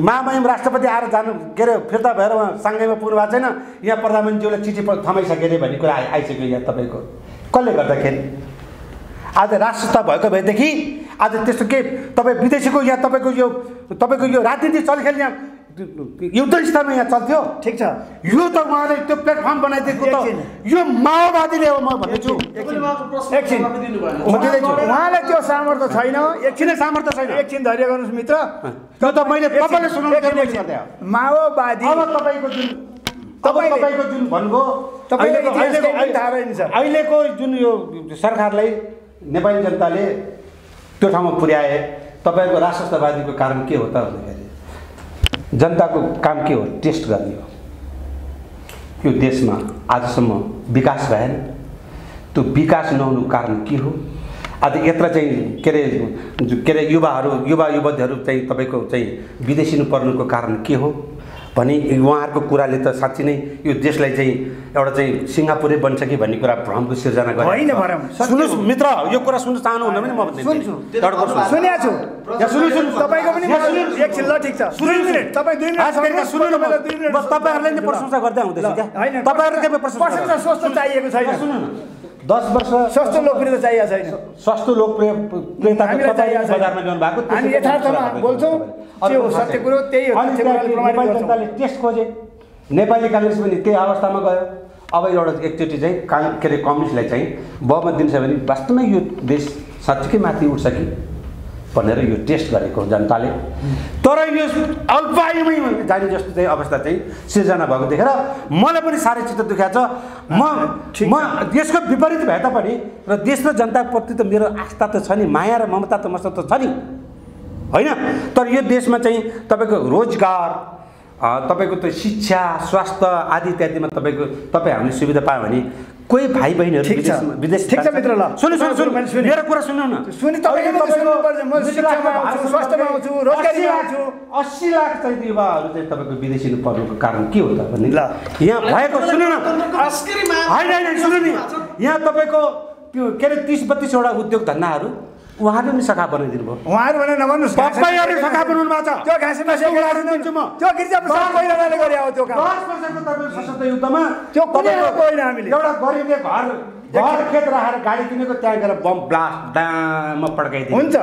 महामहिम राष्ट्रपति आएर जानु के अरे फिर्ता भएर उहाँ साङ्घाईमा पुग्नु भएको छैन। यहाँ प्रधानमन्त्रीलाई चिठी थमाइसक्यो अरे भन्ने कुरा आइ- आइसक्यो यहाँ तपाईँको। कसले गर्दाखेरि? आज राष्ट्रता भएको भएदेखि आज त्यस्तो के तपाईँ विदेशीको यहाँ तपाईँको यो तपाईँको यो राजनीति चलखेल यहाँ युद्ध स्तरमा यहाँ चल्थ्यो। ठिक छ। यो त उहाँले त्यो प्लेटफर्म बनाइदिएको एकछिन। त यो माओवादीले हो म भन्दैछु। एकछिन। उहाँलाई त्यो सामर्थ्य छैन। किन सामर्थ्य छैन। एकछिन धैर्य गर्नुहोस् मित्र। त्यो त मैले तपाईँले सुनाउनु एकछिन, एकछिन। माओवादी अब तपाईँको जुन तपाईँको जुन भन्नुभयो तपाईँले अहिलेको- जुन यो सरकारलाई नेपाली जनताले त्यो ठाउँमा पुर्याए तपाईँको राष्ट्रवादीको कारण के हो त जनताको काम के हो? टेस्ट गर्ने हो। यो देशमा आजसम्म विकास भएन। त्यो विकास नहुनु कारण के हो? आज यत्र चाहिँ के अरे के अरे युवाहरू युवा युवतीहरू चाहिँ तपाईँको चाहिँ विदेशिनु पर्नुको कारण के हो? भने उहाँहरूको कुराले त साँच्ची नै यो देशलाई चाहिँ एउटा चाहिँ सिङ्गापुरै बन्छ कि भन्ने कुरा भ्रमको सिर्जना सुन्नुहोस्। मित्र यो कुरा सुन्नु चाहनुहुन्न भने म भन्दिनँ। सुन्छु। तपाईँहरूले प्रशंसा गर्दै आउँदैछु क्या। होइन। तपाईँहरू के प्रशंसा प्रशंसा स्वस्थ चाहिएको छैन। सुन्नु न। दस वर्ष सस्तो लोकप्रियता चाहिएको छैन सस्तो लोकप्रिय। बजारमा ल्याउनु भएको हामी यथार्थमा बोल्छौँ। त्यो सत्य कुरा त्यही हो नेपाली। जनताले टेस्ट खोजे नेपाली काङ्ग्रेस पनि त्यही अवस्थामा गयो अब एउटा एकचोटि चाहिँ काङ के अरे कम्युनिस्टलाई चाहिँ बहुमत दिन्छ भने वास्तवमै यो देश साँच्चीकै माथि उठ्छ कि भनेर यो टेस्ट गरेको जनताले। तर यो अल्पायुमै जाने जस्तो चाहिँ अवस्था चाहिँ सिर्जना भएको देखेर मलाई पनि साह्रै चित्त दुखाएको छ। म म यसको विपरीत भए तापनि र देश र जनताप्रति त मेरो आस्था त छ नि माया र ममता त मसँग त छ नि। होइन? तर यो देशमा चाहिँ तपाईँको रोजगार तपाईँको त्यो शिक्षा स्वास्थ्य आदि इत्यादिमा तपाईँको तपाईँ हामीले सुविधा पायो भने कोही भाइ बहिनीहरू ठिक छ। विदेशमा- विदेश ठिक छ जान्छन्। मित्र, ल। सुन्नु सुन्नु सुन्नु मैले सुनेँ। मेरो कुरा सुन्नु न सुनि तपाईँले मात्रै सुन्नुपर्छ। म शिक्षामा आउँछु, स्वास्थ्यमा आउँछु, रोजगारीमा आउँछु। अस्सी लाख चाहिँ युवाहरू चाहिँ तपाईँको विदेशी पर्नुको कारण के हो त भन्ने ल। यहाँ भएको सुन्नु न होइन होइन सुन्नु नि यहाँ तपाईँको त्यो के अरे तिस बत्तिसवटा उद्योग धन्दाहरू उहाँले पनि सखा बनाइदिनु भयो उहाँहरू भनेर नभन्नुहोस् तपाईँहरूले सखा बनाउनु भएको छ त्यो घाँसे मासे उदाहरण दिन्छु म त्यो गिरिजा प्रसाद कोइरालाले गरे हो त्यो काम दस वर्षको तपाईँको सशस्त्र युद्धमा त्यो कुनै तपाईँको आएको होइन हामीले। एउटा गरिबले घर घर खेत राखेर गाडी किनेको त्यहाँ गएर बम ब्लास्ट दाममा पड्काइदियो हुन्छ,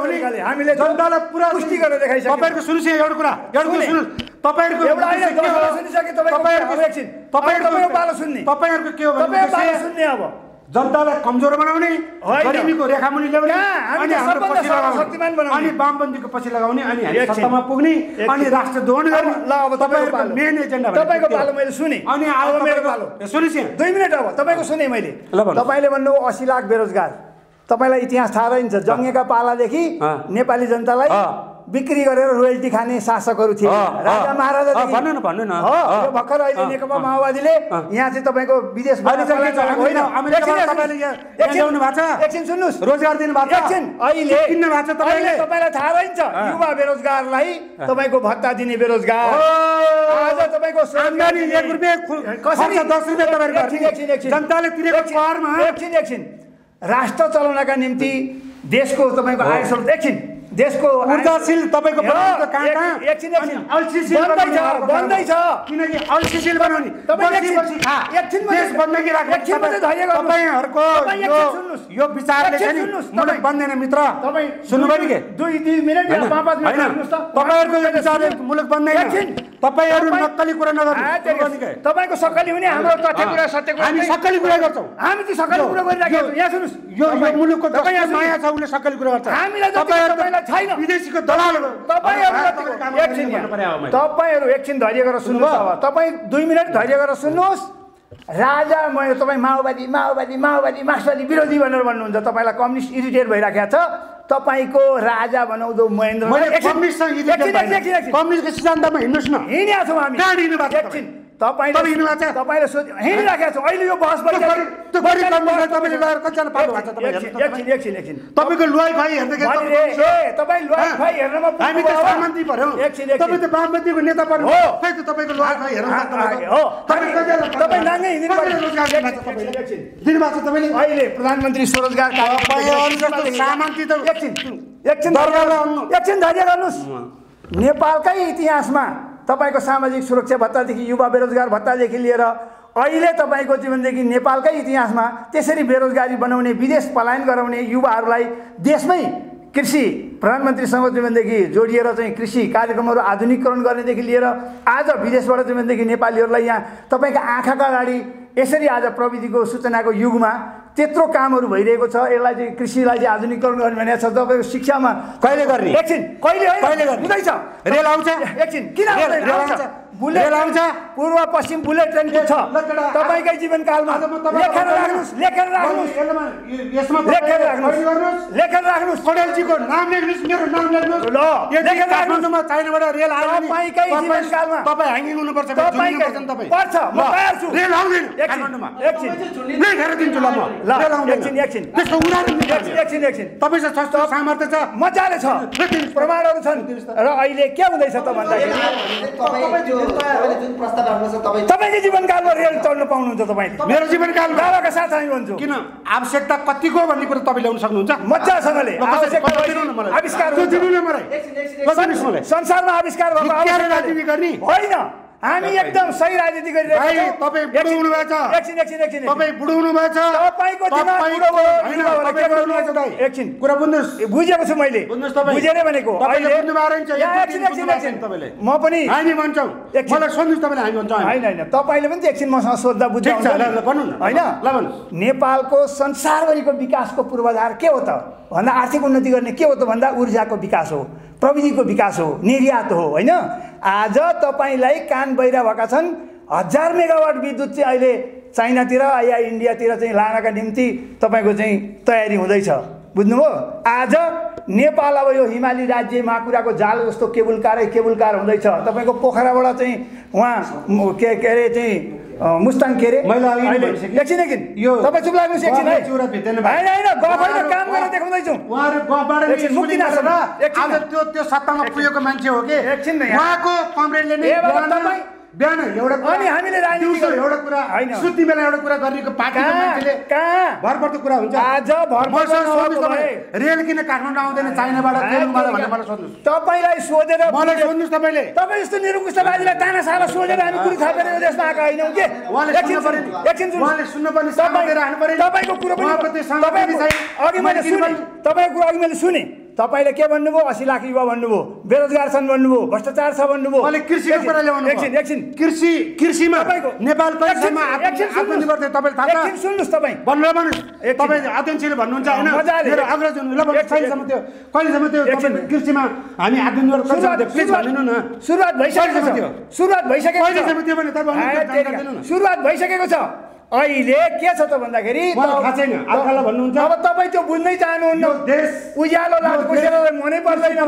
भने हामीले जनतालाई पुरा पुष्टि गरेर देखाइसक्यौँ। तपाईँहरूको सुन्नुहोस् है एउटा कुरा एउटा। सुन्नुहोस् तपाईँहरूको के हो? दस सुनिसके तपाईँको तपाईँहरूको अब एकछिन। अब तपाईँहरूको तपाईँको पालो सुन्ने। तपाईँहरूको के हो भने तपाईँ पालो उद्देश्य? सुन्ने अब जनतालाई कमजोर बनाउने। गरिबीको रेखामुनि ल्याउने अनि हाम्रो पछि लगाउने। अनि वामपन्थीको पछि लगाउने अनि हामी। सत्तामा पुग्ने। अनि राष्ट्र दोहन गर्ने ल अब तपाईँको तपाईँहरूको पालो। मेन एजेन्डा तपाईँको। पालो मैले सुने। अनि अब मेरो पालो। सुनिस् यहाँ दुई मिनट अब तपाईँको सुने मैले। तपाईँले भन्नु असी लाख बेरोजगार तपाईँलाई इतिहास थाहा रहन्छ जङ्गेका पालादेखि। नेपाली जनतालाई। बिक्री गरेर रोयल्टी खाने शासकहरू थिए राजा। महाराजा भन्नु न, भन्नु न। यो भर्खर अहिले नेकपा। माओवादीले। यहाँ चाहिँ तपाईँको विदेश? एकछिन सुन्नुहोस् रोजगार दिनु भएको छ? एकछिन अहिले किन्नु भएको छ तपाईँले? अहिले तपाईँलाई थाहा रहन्छ युवा बेरोजगारलाई तपाईँको भत्ता दिने बेरोजगार आज तपाईँको स्वरोजगार आम्दानी दिने- एक रुपियाँ खु- कसरी खर्च दस रुपियाँ तपाईँहरूको एकछिन, एकछिन, एकछिन। जनताले तिरेको एकछिन, करमा एकछिन एकछिन राष्ट्र चलाउनका निम्ति देशको तपाईँको आय स्रोत एकछिन देशको ऊर्जाशील तपाईँको बन्दैछ। किनकि अल्छीशील बनाउने। तपाईँहरूको तपाईँ यो विचारले चाहिँ मुलुक बन्दैन मित्र। सुन्नुभयो नि के? तपाईँहरूको यो विचारले मुलुक बन्दैन। एकछिन। तपाईँहरू तपाईँ- नक्कली कुरा नगर्नु? तपाईँको सक्कली हुने हाम्रो तथ्य कुरा सत्य कुरा हामी सक्कली कुरा गर्छौँ। हामी चाहिँ सक्कली कुरा गरिराखेका छौँ। यहाँ सुन्नुहोस्। यो मुलुकको माया। छ उसले सक्कली कुरा गर्छ। हामीलाई तपाईँहरू छैन। विदेशीको दलाल तपाईँहरू एकछिन। तपाईँहरू धैर्य गरेर सुन्नुहोस्। अब तपाईँ दुई मिनट धैर्य गरेर सुन्नुहोस्। राजा म तपाईँ माओवादी माओवादी माओवादी मार्क्सवादी विरोधी भनेर भन्नुहुन्छ। तपाईँलाई कम्युनिस्ट इरिटेट भइराखेको छ। तपाईँको राजा बनाउँदो महेन्द्र कम्युनिस्टसँग हिँड्नुहोस् न। हिँडिरहेको छौँ हामी। एकछिन। तपाईँले हिँडिराखेको छौँ। अहिले यो बहस तपाईँको लुवाई हेर्दाखेरि नेता पर्नु हो। खै त तपाईँको लुवाई। हो तपाईँ नाङ्गै दिनुभएको छ तपाईँले? अहिले प्रधानमन्त्री स्वरोजगार एकछिन एकछिन दरबारमा आउनु। एकछिन धैर्य गर्नुहोस्। नेपालकै इतिहासमा तपाईँको सामाजिक सुरक्षा भत्तादेखि युवा बेरोजगार भत्तादेखि लिएर अहिले तपाईँको जीवनदेखि नेपालकै इतिहासमा त्यसरी बेरोजगारी बनाउने विदेश पलायन गराउने युवाहरूलाई देशमै कृषि प्रधानमन्त्रीसँग चाहिँ भनेदेखि जोडिएर चाहिँ कृषि कार्यक्रमहरू आधुनिकरण गर्नेदेखि लिएर आज विदेशबाट चाहिँ भनेदेखि नेपालीहरूलाई यहाँ तपाईँको आँखाका अगाडि यसरी आज प्रविधिको सूचनाको युगमा त्यत्रो कामहरू भइरहेको छ यसलाई चाहिँ कृषिलाई चाहिँ आधुनिकरण गर्ने भनेको छ तपाईँको शिक्षामा कहिले गर्ने? एकछिन कहिले होइन? कहिले गर्ने? हुँदैछ रेल आउँछ? एकछिन किन बुलेट आउँछ? पूर्व पश्चिम बुलेट ट्रेन केटा, तपाईँकै जीवनकालमा। आज म तपाईँलाई लेखेर। राख्नुहोस् लेखेर राख्नुहोस्। लेखेर राख्नुहोस्। लेखेर राख्नुहोस्। पटेलजीको नाम लेख्नुहोस् मेरो नाम लेख्नुहोस्। ल, लेखेर राख्नुहोस्। चाइनाबाट रेल आयो तपाईँकै तपाईँ- जीवनकालमा। तपाईँ ह्याङ्गिङ हुनुपर्छ तपाईँकै- पर्छ, म तयार छु। रेल आउँदैन एकछिन काठमाडौँमा। एकछिन लेखेर दिन्छु ल म। ल एकछिन एकछिन त्यसको उदाहरण। एकछिन एकछिन तपाईँसँग सस्तो सामर्थ्य छ। मजाले छ। प्रमाणहरू छन्। र अहिले के हुँदैछ त भन्दाखेरि? तपाईँ तपाईँ तपाईँकै जीवनकालमा रेल चढ्न पाउनुहुन्छ तपाईँले। मेरो जीवनकालमा दावाका साथ हामी भन्छु। किन? आवश्यकता कतिको भन्ने कुरो तपाईँ ल्याउन सक्नुहुन्छ? मजासँगले आविष्कार संसारमा आविष्कार गर्ने? होइन। हामी एकदम सही राजनीति गरिरहेका छौँ। बुझेको मैले। बुझेरै भनेको। बुझ्नु बुझ्नु। म पनि तपाईँले। होइन होइन। पनि एकछिन मसँग सोद्धा बुझ्दा ठिक छ, हुन्छ ल, ल, भन्नु न, नि। होइन। नेपालको संसारभरिको विकासको पूर्वाधार के हो त? भन्दा आर्थिक उन्नति गर्ने के हो त? भन्दा ऊर्जाको विकास हो। प्रविधिको विकास हो। निर्यात हो। होइन? आज तपाईँलाई कान बहिरा भएका छन्। हजार मेगावाट विद्युत चाहिँ अहिले चाइनातिर या इन्डियातिर चाहिँ लानका निम्ति तपाईँको चाहिँ तयारी हुँदैछ। बुझ्नुभयो? आज नेपाल अब यो हिमाली राज्य माकुराको जाल जस्तो केबुल कारै केबुल कार हुँदैछ। तपाईँको पोखराबाट चाहिँ उहाँ के के अरे चाहिँ मुस्ताङ के अरे। एकछिन एकछिन। यो तपाईँ चुप लाग्नुहोस् एकछिन है। होइन होइन गफ होइन काम गरेर देखाउँदैछौँ आज त्यो त्यो सत्तामा पुगेको मान्छे हो कि? एकछिन। उहाँको कमरेडले नै तपाईँ- बिहान एउटा कुरा अनि हामीले दिउँसो। एउटा कुरा होइन। सुत्ने बेला एउटा कुरा गरेको पार्टीको कहाँ? मान्छेले कहाँ? भरपर्दो कुरा हुन्छ। आज। रेल किन काठमाडौँ आउँदैन चाइनाबाट भनेर मलाई सोध्नुहोस्। तपाईँलाई सोधेर मलाई सोध्नुहोस् तपाईँले। तपाईँ जस्तो निरुकुष्टवादीलाई ताना साला सोधेर हामी कुरो थापेर यो देशमा आएका होइनौँ के? एकछिन। उहाँले सुन्नुपर्ने तपाईँको कुरो पनि सुने। तपाईँको कुरो अघि मैले सुने। तपाईँले के भन्नुभयो? असी लाख युवा भन्नुभयो। बेरोजगार छन् भन्नुभयो। भ्रष्टाचार छ भन्नुभयो। एकछिन- एकछिन कृषि कृषिमा नेपाल सुन्नुहोस्। तपाईँ। भन्नुहुन्छ होइन? कृषिमा हामी भइसकेको। सुरुवात भइसकेको छ। अहिले के छ त भन्दाखेरि भन्नुहुन्छ? अब तपाईँ त्यो बुझ्नै चाहनुहुन्न। देश उज्यालो मनै पर्दैन।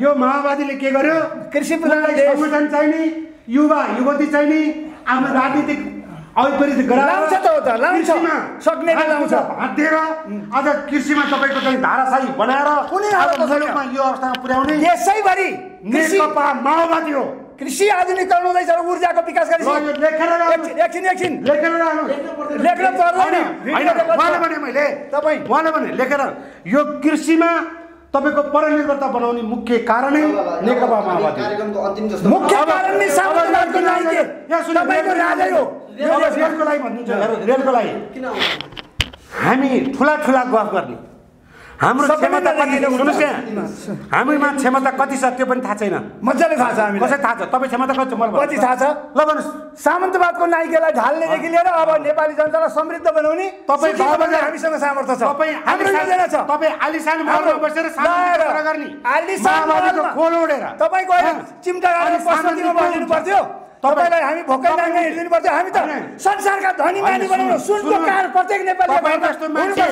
यो माओवादीले के गर्यो? कृषि प्रधान। संगठन चाहिने युवा युवती चाहिने आफ्नो राजनीतिक लाउँछ त हो त, लाउँछ। आज कृषिमा तपाईँको चाहिँ धाराशाही बनाएर कुनै यो अवस्थामा पुर्याउने नेकपा माओवादी हो। कृषि आधुनिकरण हुँदैछ र ऊर्जाको विकास राख्नु एकछिन एकछिन लेखेर लेख्न पर्दैन भने मैले तपाईँ उहाँले भने लेखेर यो कृषिमा तपाईँको परनिर्भरता बनाउने मुख्य कारणै नेकपा माओवादी हो। कार्यक्रमको अन्तिम जस्तो मुख्य अब- कारण नै तपाईँको राजै हो रेलको लागि भन्नुहुन्छ हेर्नु, रेलको लागि किन आउँदैन? हामी ठुला ठुला गफ गर्ने हाम्रो क्षमता कति सुन्नुहोस् यहाँ। हामीमा क्षमता कति छ त्यो पनि थाहा छैन। मजाले थाहा छ हामीलाई। कसै थाहा छ? तपाईँ क्षमता कति छ? मलाई कति थाहा छ? ल भन्नुहोस्। सामन्तवादको नाइकेलाई ढाल्नेदेखि लिएर अब नेपाली जनतालाई समृद्ध बनाउने तपाईँ हामीसँग सामर्थ्य छ। तपाईँ छ। तपाईँ आलिसान महलमा बसेर गर्ने। आलिसान। खोल ओढेर तपाईँको। चिम्टा पर्थ्यो? तपाईँलाई हामी भोकै नाङ्गे हामी त। संसारका धनी मानी बनाउनु सुनको। कार प्रत्येक नेपाली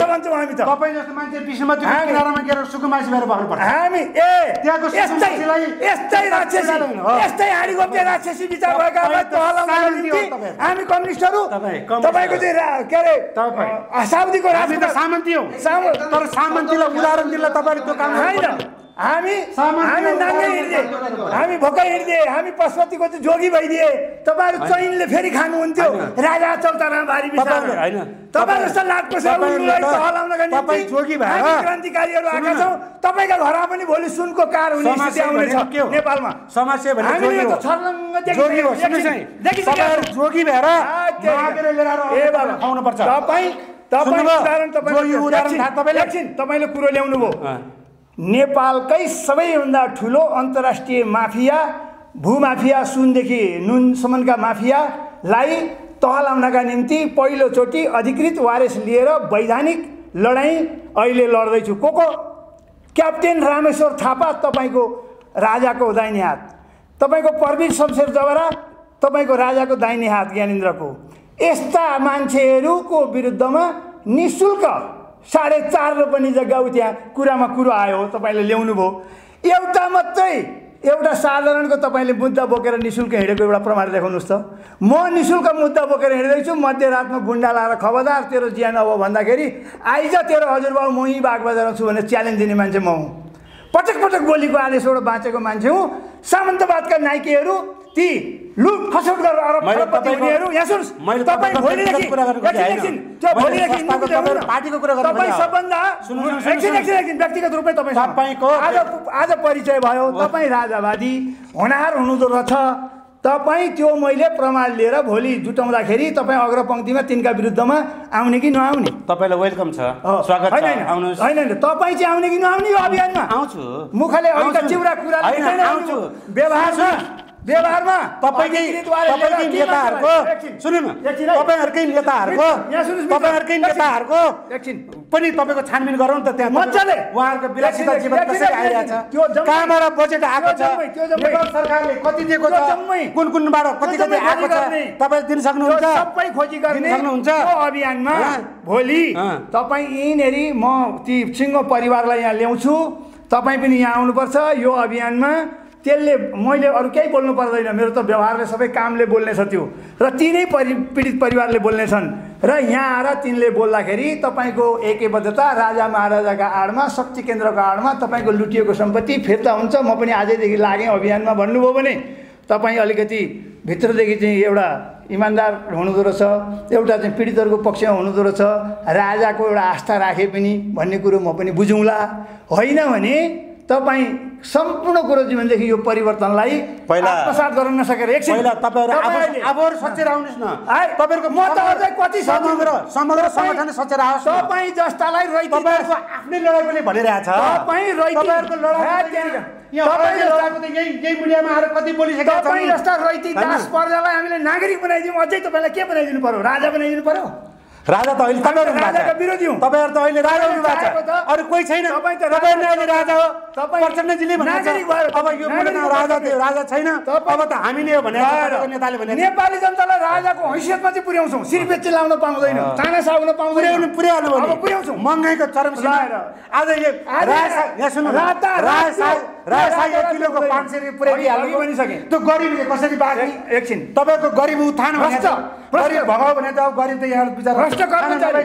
भन्छौँ हामी त तपाईँ जस्तो मान्छे विष्णुमतीको हामी- किनारामा गएर सुकुमासी भएर बस्नुपर्छ हामी ए त्यहाँको यस्तै सुकुमासीलाई- यस्तै राक्षसी हो। यस्तै हाडी गोप्य राक्षसी विचार भएकाहरूलाई तपाईँ त तह लगाउनका शान्ति निम्ति हो तपाईँ। हामी कम्युनिस्टहरू तपाईँ कम्युनिस्ट तपाईँको चाहिँ के अरे साउदीको सामन्ती हौ तर सामन्तीलाई उदाहरण दिनलाई तपाईँले त्यो काम होइन। हामी हामी नाङ्गे सामन्ती हिँड्दिए हो। हामी भोकै हिँड्दिए हामी पशुपतिको चाहिँ जोगी भइदिए। तपाईँहरू चैनले फेरि खानुहुन्थ्यो। राजा चौतारा भारी होइन। जस्तो जोगी भएर- हामी क्रान्तिकारीहरू आएका सुन्नु। न। छौँ। तपाईँका घरमा पनि भोलि सुनको कार हुने नेपालमा। समस्या जोगी भएर तपाईँ तपाईँ तपाईँले कुरो ल्याउनु भयो। नेपालकै सबैभन्दा ठुलो अन्तर्राष्ट्रिय माफिया भूमाफिया सुनदेखि नुनसम्मका माफियालाई तहलाउनका निम्ति पहिलोचोटि अधिकृत वारेस लिएर वैधानिक लडाइँ अहिले लड्दैछु। को को? क्याप्टेन रामेश्वर थापा तपाईँको राजाको दाहिने हात। तपाईँको प्रवीण शमशेर जबरा तपाईँको राजाको दाहिने हात ज्ञानेन्द्रको। यस्ता मान्छेहरूको विरुद्धमा नि शुल्क साढे चार रोपनी जग्गा उ त्यहाँ कुरामा कुरो आयो तपाईँले ल्याउनु भयो एउटा मात्रै एउटा साधारणको तपाईँले मुद्दा बोकेर नि शुल्क हिँडेको एउटा प्रमाण देखाउनुहोस् त। म नि शुल्क मुद्दा बोकेर हिँड्दैछु मध्यरातमा गुन्डा लाएर खबरदार तेरो ज्यान अब भन्दाखेरि आइज तेरो हजुरबाउ म यहीँ बागबजारमा छु भनेर च्यालेन्ज दिने मान्छे म हुँ। पटक पटक बोलीको आदेशबाट बाँचेको मान्छे हुँ। सामन्तवादका नाइकेहरू ती लुट खसोट गरेर तपाईँको- हुनेहरू यहाँ सुन्नुहोस् तपाईँ भोलिदेखि पार्टीको कुरा तपाईँ। सबभन्दा एकछिन। एकछिन एकछिन व्यक्तिगत रूपमै तपाईँ तपाईँको- आज आज परिचय भयो तपाईँ राजावादी होनार हुनुहुँदो रहेछ। तपाईँ त्यो मैले प्रमाण लिएर भोलि जुटाउँदाखेरि तपाईँ अग्रपङ्क्तिमा तिनका विरुद्धमा आउने कि नआउने? तपाईँलाई वेलकम छ। स्वागत होइन, छ होइन, तपाईँ चाहिँ आउने कि नआउने यो अभियानमा? आउँछु। मुखले आउँछु। चिउरा कुरा आउँछु। व्यवहारमा व्यवहारमा तपाईँकै तपाईँकै नेताहरूको सुन्नु न। तपाईँहरूकै नेताहरूको तपाईँहरूकै नेताहरूको पनि तपाईँको छानबिन गरौँ त त्यहाँ मजाले। उहाँहरूको विलासिता जीवन कसरी आइरहेछ। कहाँबाट बजेट आएको छ। नेपाल सरकारले कति दिएको छ। कुन कुनबाट कति कति आएको छ। तपाईँले दिन सक्नुहुन्छ? सबै खोजी गर्ने सक्नुहुन्छ? अभियानमा? भोलि। तपाईँ यहीँनेरि म ती सिङ्गो परिवारलाई यहाँ ल्याउँछु। तपाईँ पनि यहाँ आउनुपर्छ। यो अभियानमा त्यसले मैले अरू केही बोल्नु पर्दैन। मेरो त व्यवहारले सबै कामले बोल्ने छ त्यो। र तिनै परि पीडित परिवारले बोल्ने छन् र यहाँ आएर तिनले बोल्दाखेरि तपाईँको एकबद्धता राजा महाराजाका आडमा शक्ति केन्द्रको आडमा तपाईँको लुटिएको सम्पत्ति फिर्ता हुन्छ। म पनि आजैदेखि लागेँ अभियानमा भन्नुभयो भने। तपाईँ अलिकति भित्रदेखि चाहिँ एउटा इमान्दार हुनुहुँदो रहेछ। एउटा चाहिँ पीडितहरूको पक्षमा हुनुहुँदो रहेछ। राजाको एउटा आस्था राखे पनि भन्ने कुरो म पनि बुझौँला। होइन भने तपाईँ सम्पूर्ण कुरो जीवनदेखि यो परिवर्तनलाई पहिला- आत्मसात गर्न नसकेर एकछिन पहिला तपाईँहरू सचेर आउनुहोस् न। आइ, तपाईँहरूको म त अझै कति सजिलो- समग्र समग्र तपाईँ- सङ्गठन सचेर आओस् न। तपाईँ जस्तालाई रैती तपाईँहरूको आफ्नै लडाइँ पनि भनिरहेछ तपाईँ रैती- तपाईँहरूको लडाइँ जस्ता- रैती? दास हामीले नागरिक बनाइदिउँ अझै तपाईँलाई के बनाइदिनु पर्यो? राजा बनाइदिनु पर्यो? राजा त अहिले। विरोधी। तपाईँहरू त अहिले राजा हुनु भएको चाहेको छ अरू कोही छैन। तपाईँ राजा- अहिले राजा हो। प्रचण्डजीले भएर अब यो मुलुकमा राजा थियो राजा छैन। अब त हामी नै हो भने नेताले भने नेपाली जनतालाई राजाको हैसियतमा चाहिँ पुर्याउँछौँ। सिरबेच्ची लाउन पाउँदैन। चाना साउन पाउँदैन। पुर्याउनु भने। पुर्याउँछौँ। महँगाइको चरम सीमा। लाएर। आज यहाँ सुन्नु राय साग राता एक किलोको पाँच सय रुपियाँ पुऱ्याइदिइहाल्नु। अघि भनिसकेँ। त्यो गरिबले कसरी बाँच्ने? एक- एकछिन तपाईँको गरिब उत्थान भने भ्रष्ट, भ्रष्ट। गरिब भगायो भने त अब गरिब त यहाँ बिचरा भ्रष्ट कर्मचारी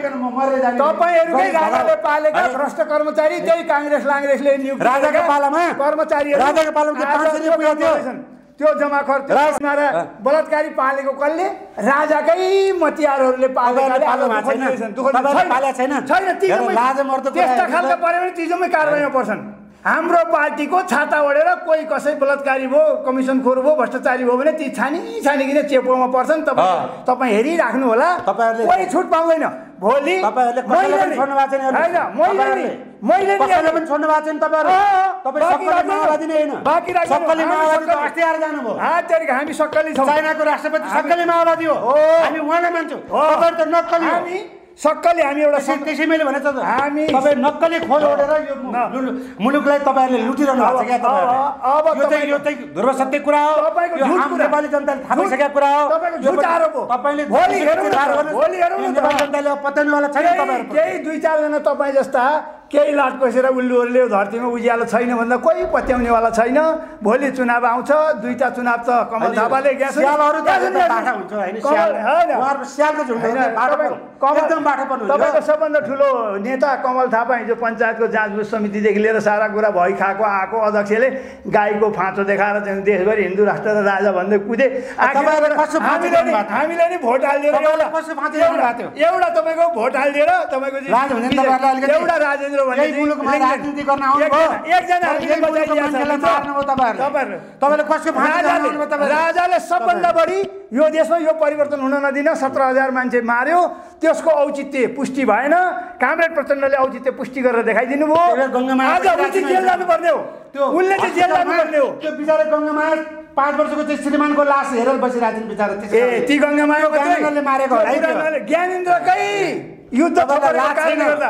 तपाईँहरूकै राजाले। पालेका? भ्रष्ट कर्मचारी त्यही काङ्ग्रेस लाङ्ग्रेसले नियुक्त राजाको पालामा? कर्मचारीहरू राजाको पालामा त्यो आज 500 त्यो रुपियाँ थियो। कम्पिटिसन, त्यो जमाखर। बलात्कारी पालेको कसले राजाकै मतियारहरूले पालेको छैन? त्यस्ता खालका त। पऱ्यो भने ती जम्मै कारवाहीमा पर्छन् हाम्रो पार्टीको छाता ओढेर कोही कसै बलात्कारी भयो कमिसनखोर भयो भ्रष्टाचारी भयो भने ती छानी छानिकन चेपोमा पर्छन्? तपाईँ। तपाईँ हेरिराख्नु होला। तपाईँहरूले- कोही छुट पाउँदैन। भोलि हामी सक्कली। छौँ। चाइनाको राष्ट्रपति सक्कली माओवादी हो। हामी उहाँलाई मान्छौँ। सक्कली हामी एउटा त्यसै मैले भनेको त हामी- तपाईँ नक्कली खोल ओढेर यो मुलुकलाई तपाईँहरूले लुटिरहनु भएको छ क्या अब- यो चाहिँ यो चाहिँ ध्रुव सत्य कुरा हो। तपाईँको। नेपाली जनताले थाहा पाइसकेको कुरा हो। तपाईँले भोलि जनताले पत्याउनेवाला छैन तपाईँहरू केही दुई चारजना तपाईँ जस्ता केही लाट कसेर उल्लुहरूले धरतीमा उज्यालो छैन भन्दा कोही पत्याउनेवाला छैन? भोलि चुनाव आउँछ दुईवटा चुनाव त कमल थापाले। तपाईँको सबभन्दा ठुलो नेता कमल थापा हिजो पञ्चायतको जाँचबुझ समितिदेखि लिएर सारा कुरा भइ खाएको आएको अध्यक्षले गाईको फाँचो देखाएर चाहिँ देशभरि हिन्दू राष्ट्र र राजा भन्दै कुदे। हामीले नि भोट हालिदिएर एउटा तपाईँको भोट हालिदिएर तपाईँको एउटा राजेन्द्र हो भने राजाले सबभन्दा बढी यो देशमा यो परिवर्तन हुन नदिन। सत्र हजार मान्छे मार्यो। त्यसको औचित्य पुष्टि भएन। कामरेड प्रचण्डले औचित्य पुष्टि गरेर देखाइदिनु भयो। आज जेल जानुपर्ने हो। उसले चाहिँ जेल जानुपर्ने हो। त्यो बिचरा गङ्गामाया पाँच वर्षको चाहिँ श्रीमानको लास हेरेर बसिरहेको थिइन् बिचरा। ए। ती गङ्गामाया त्यो ज्ञानेन्द्रले मारेको। ज्ञानेन्द्रकै युद्ध। गर्दा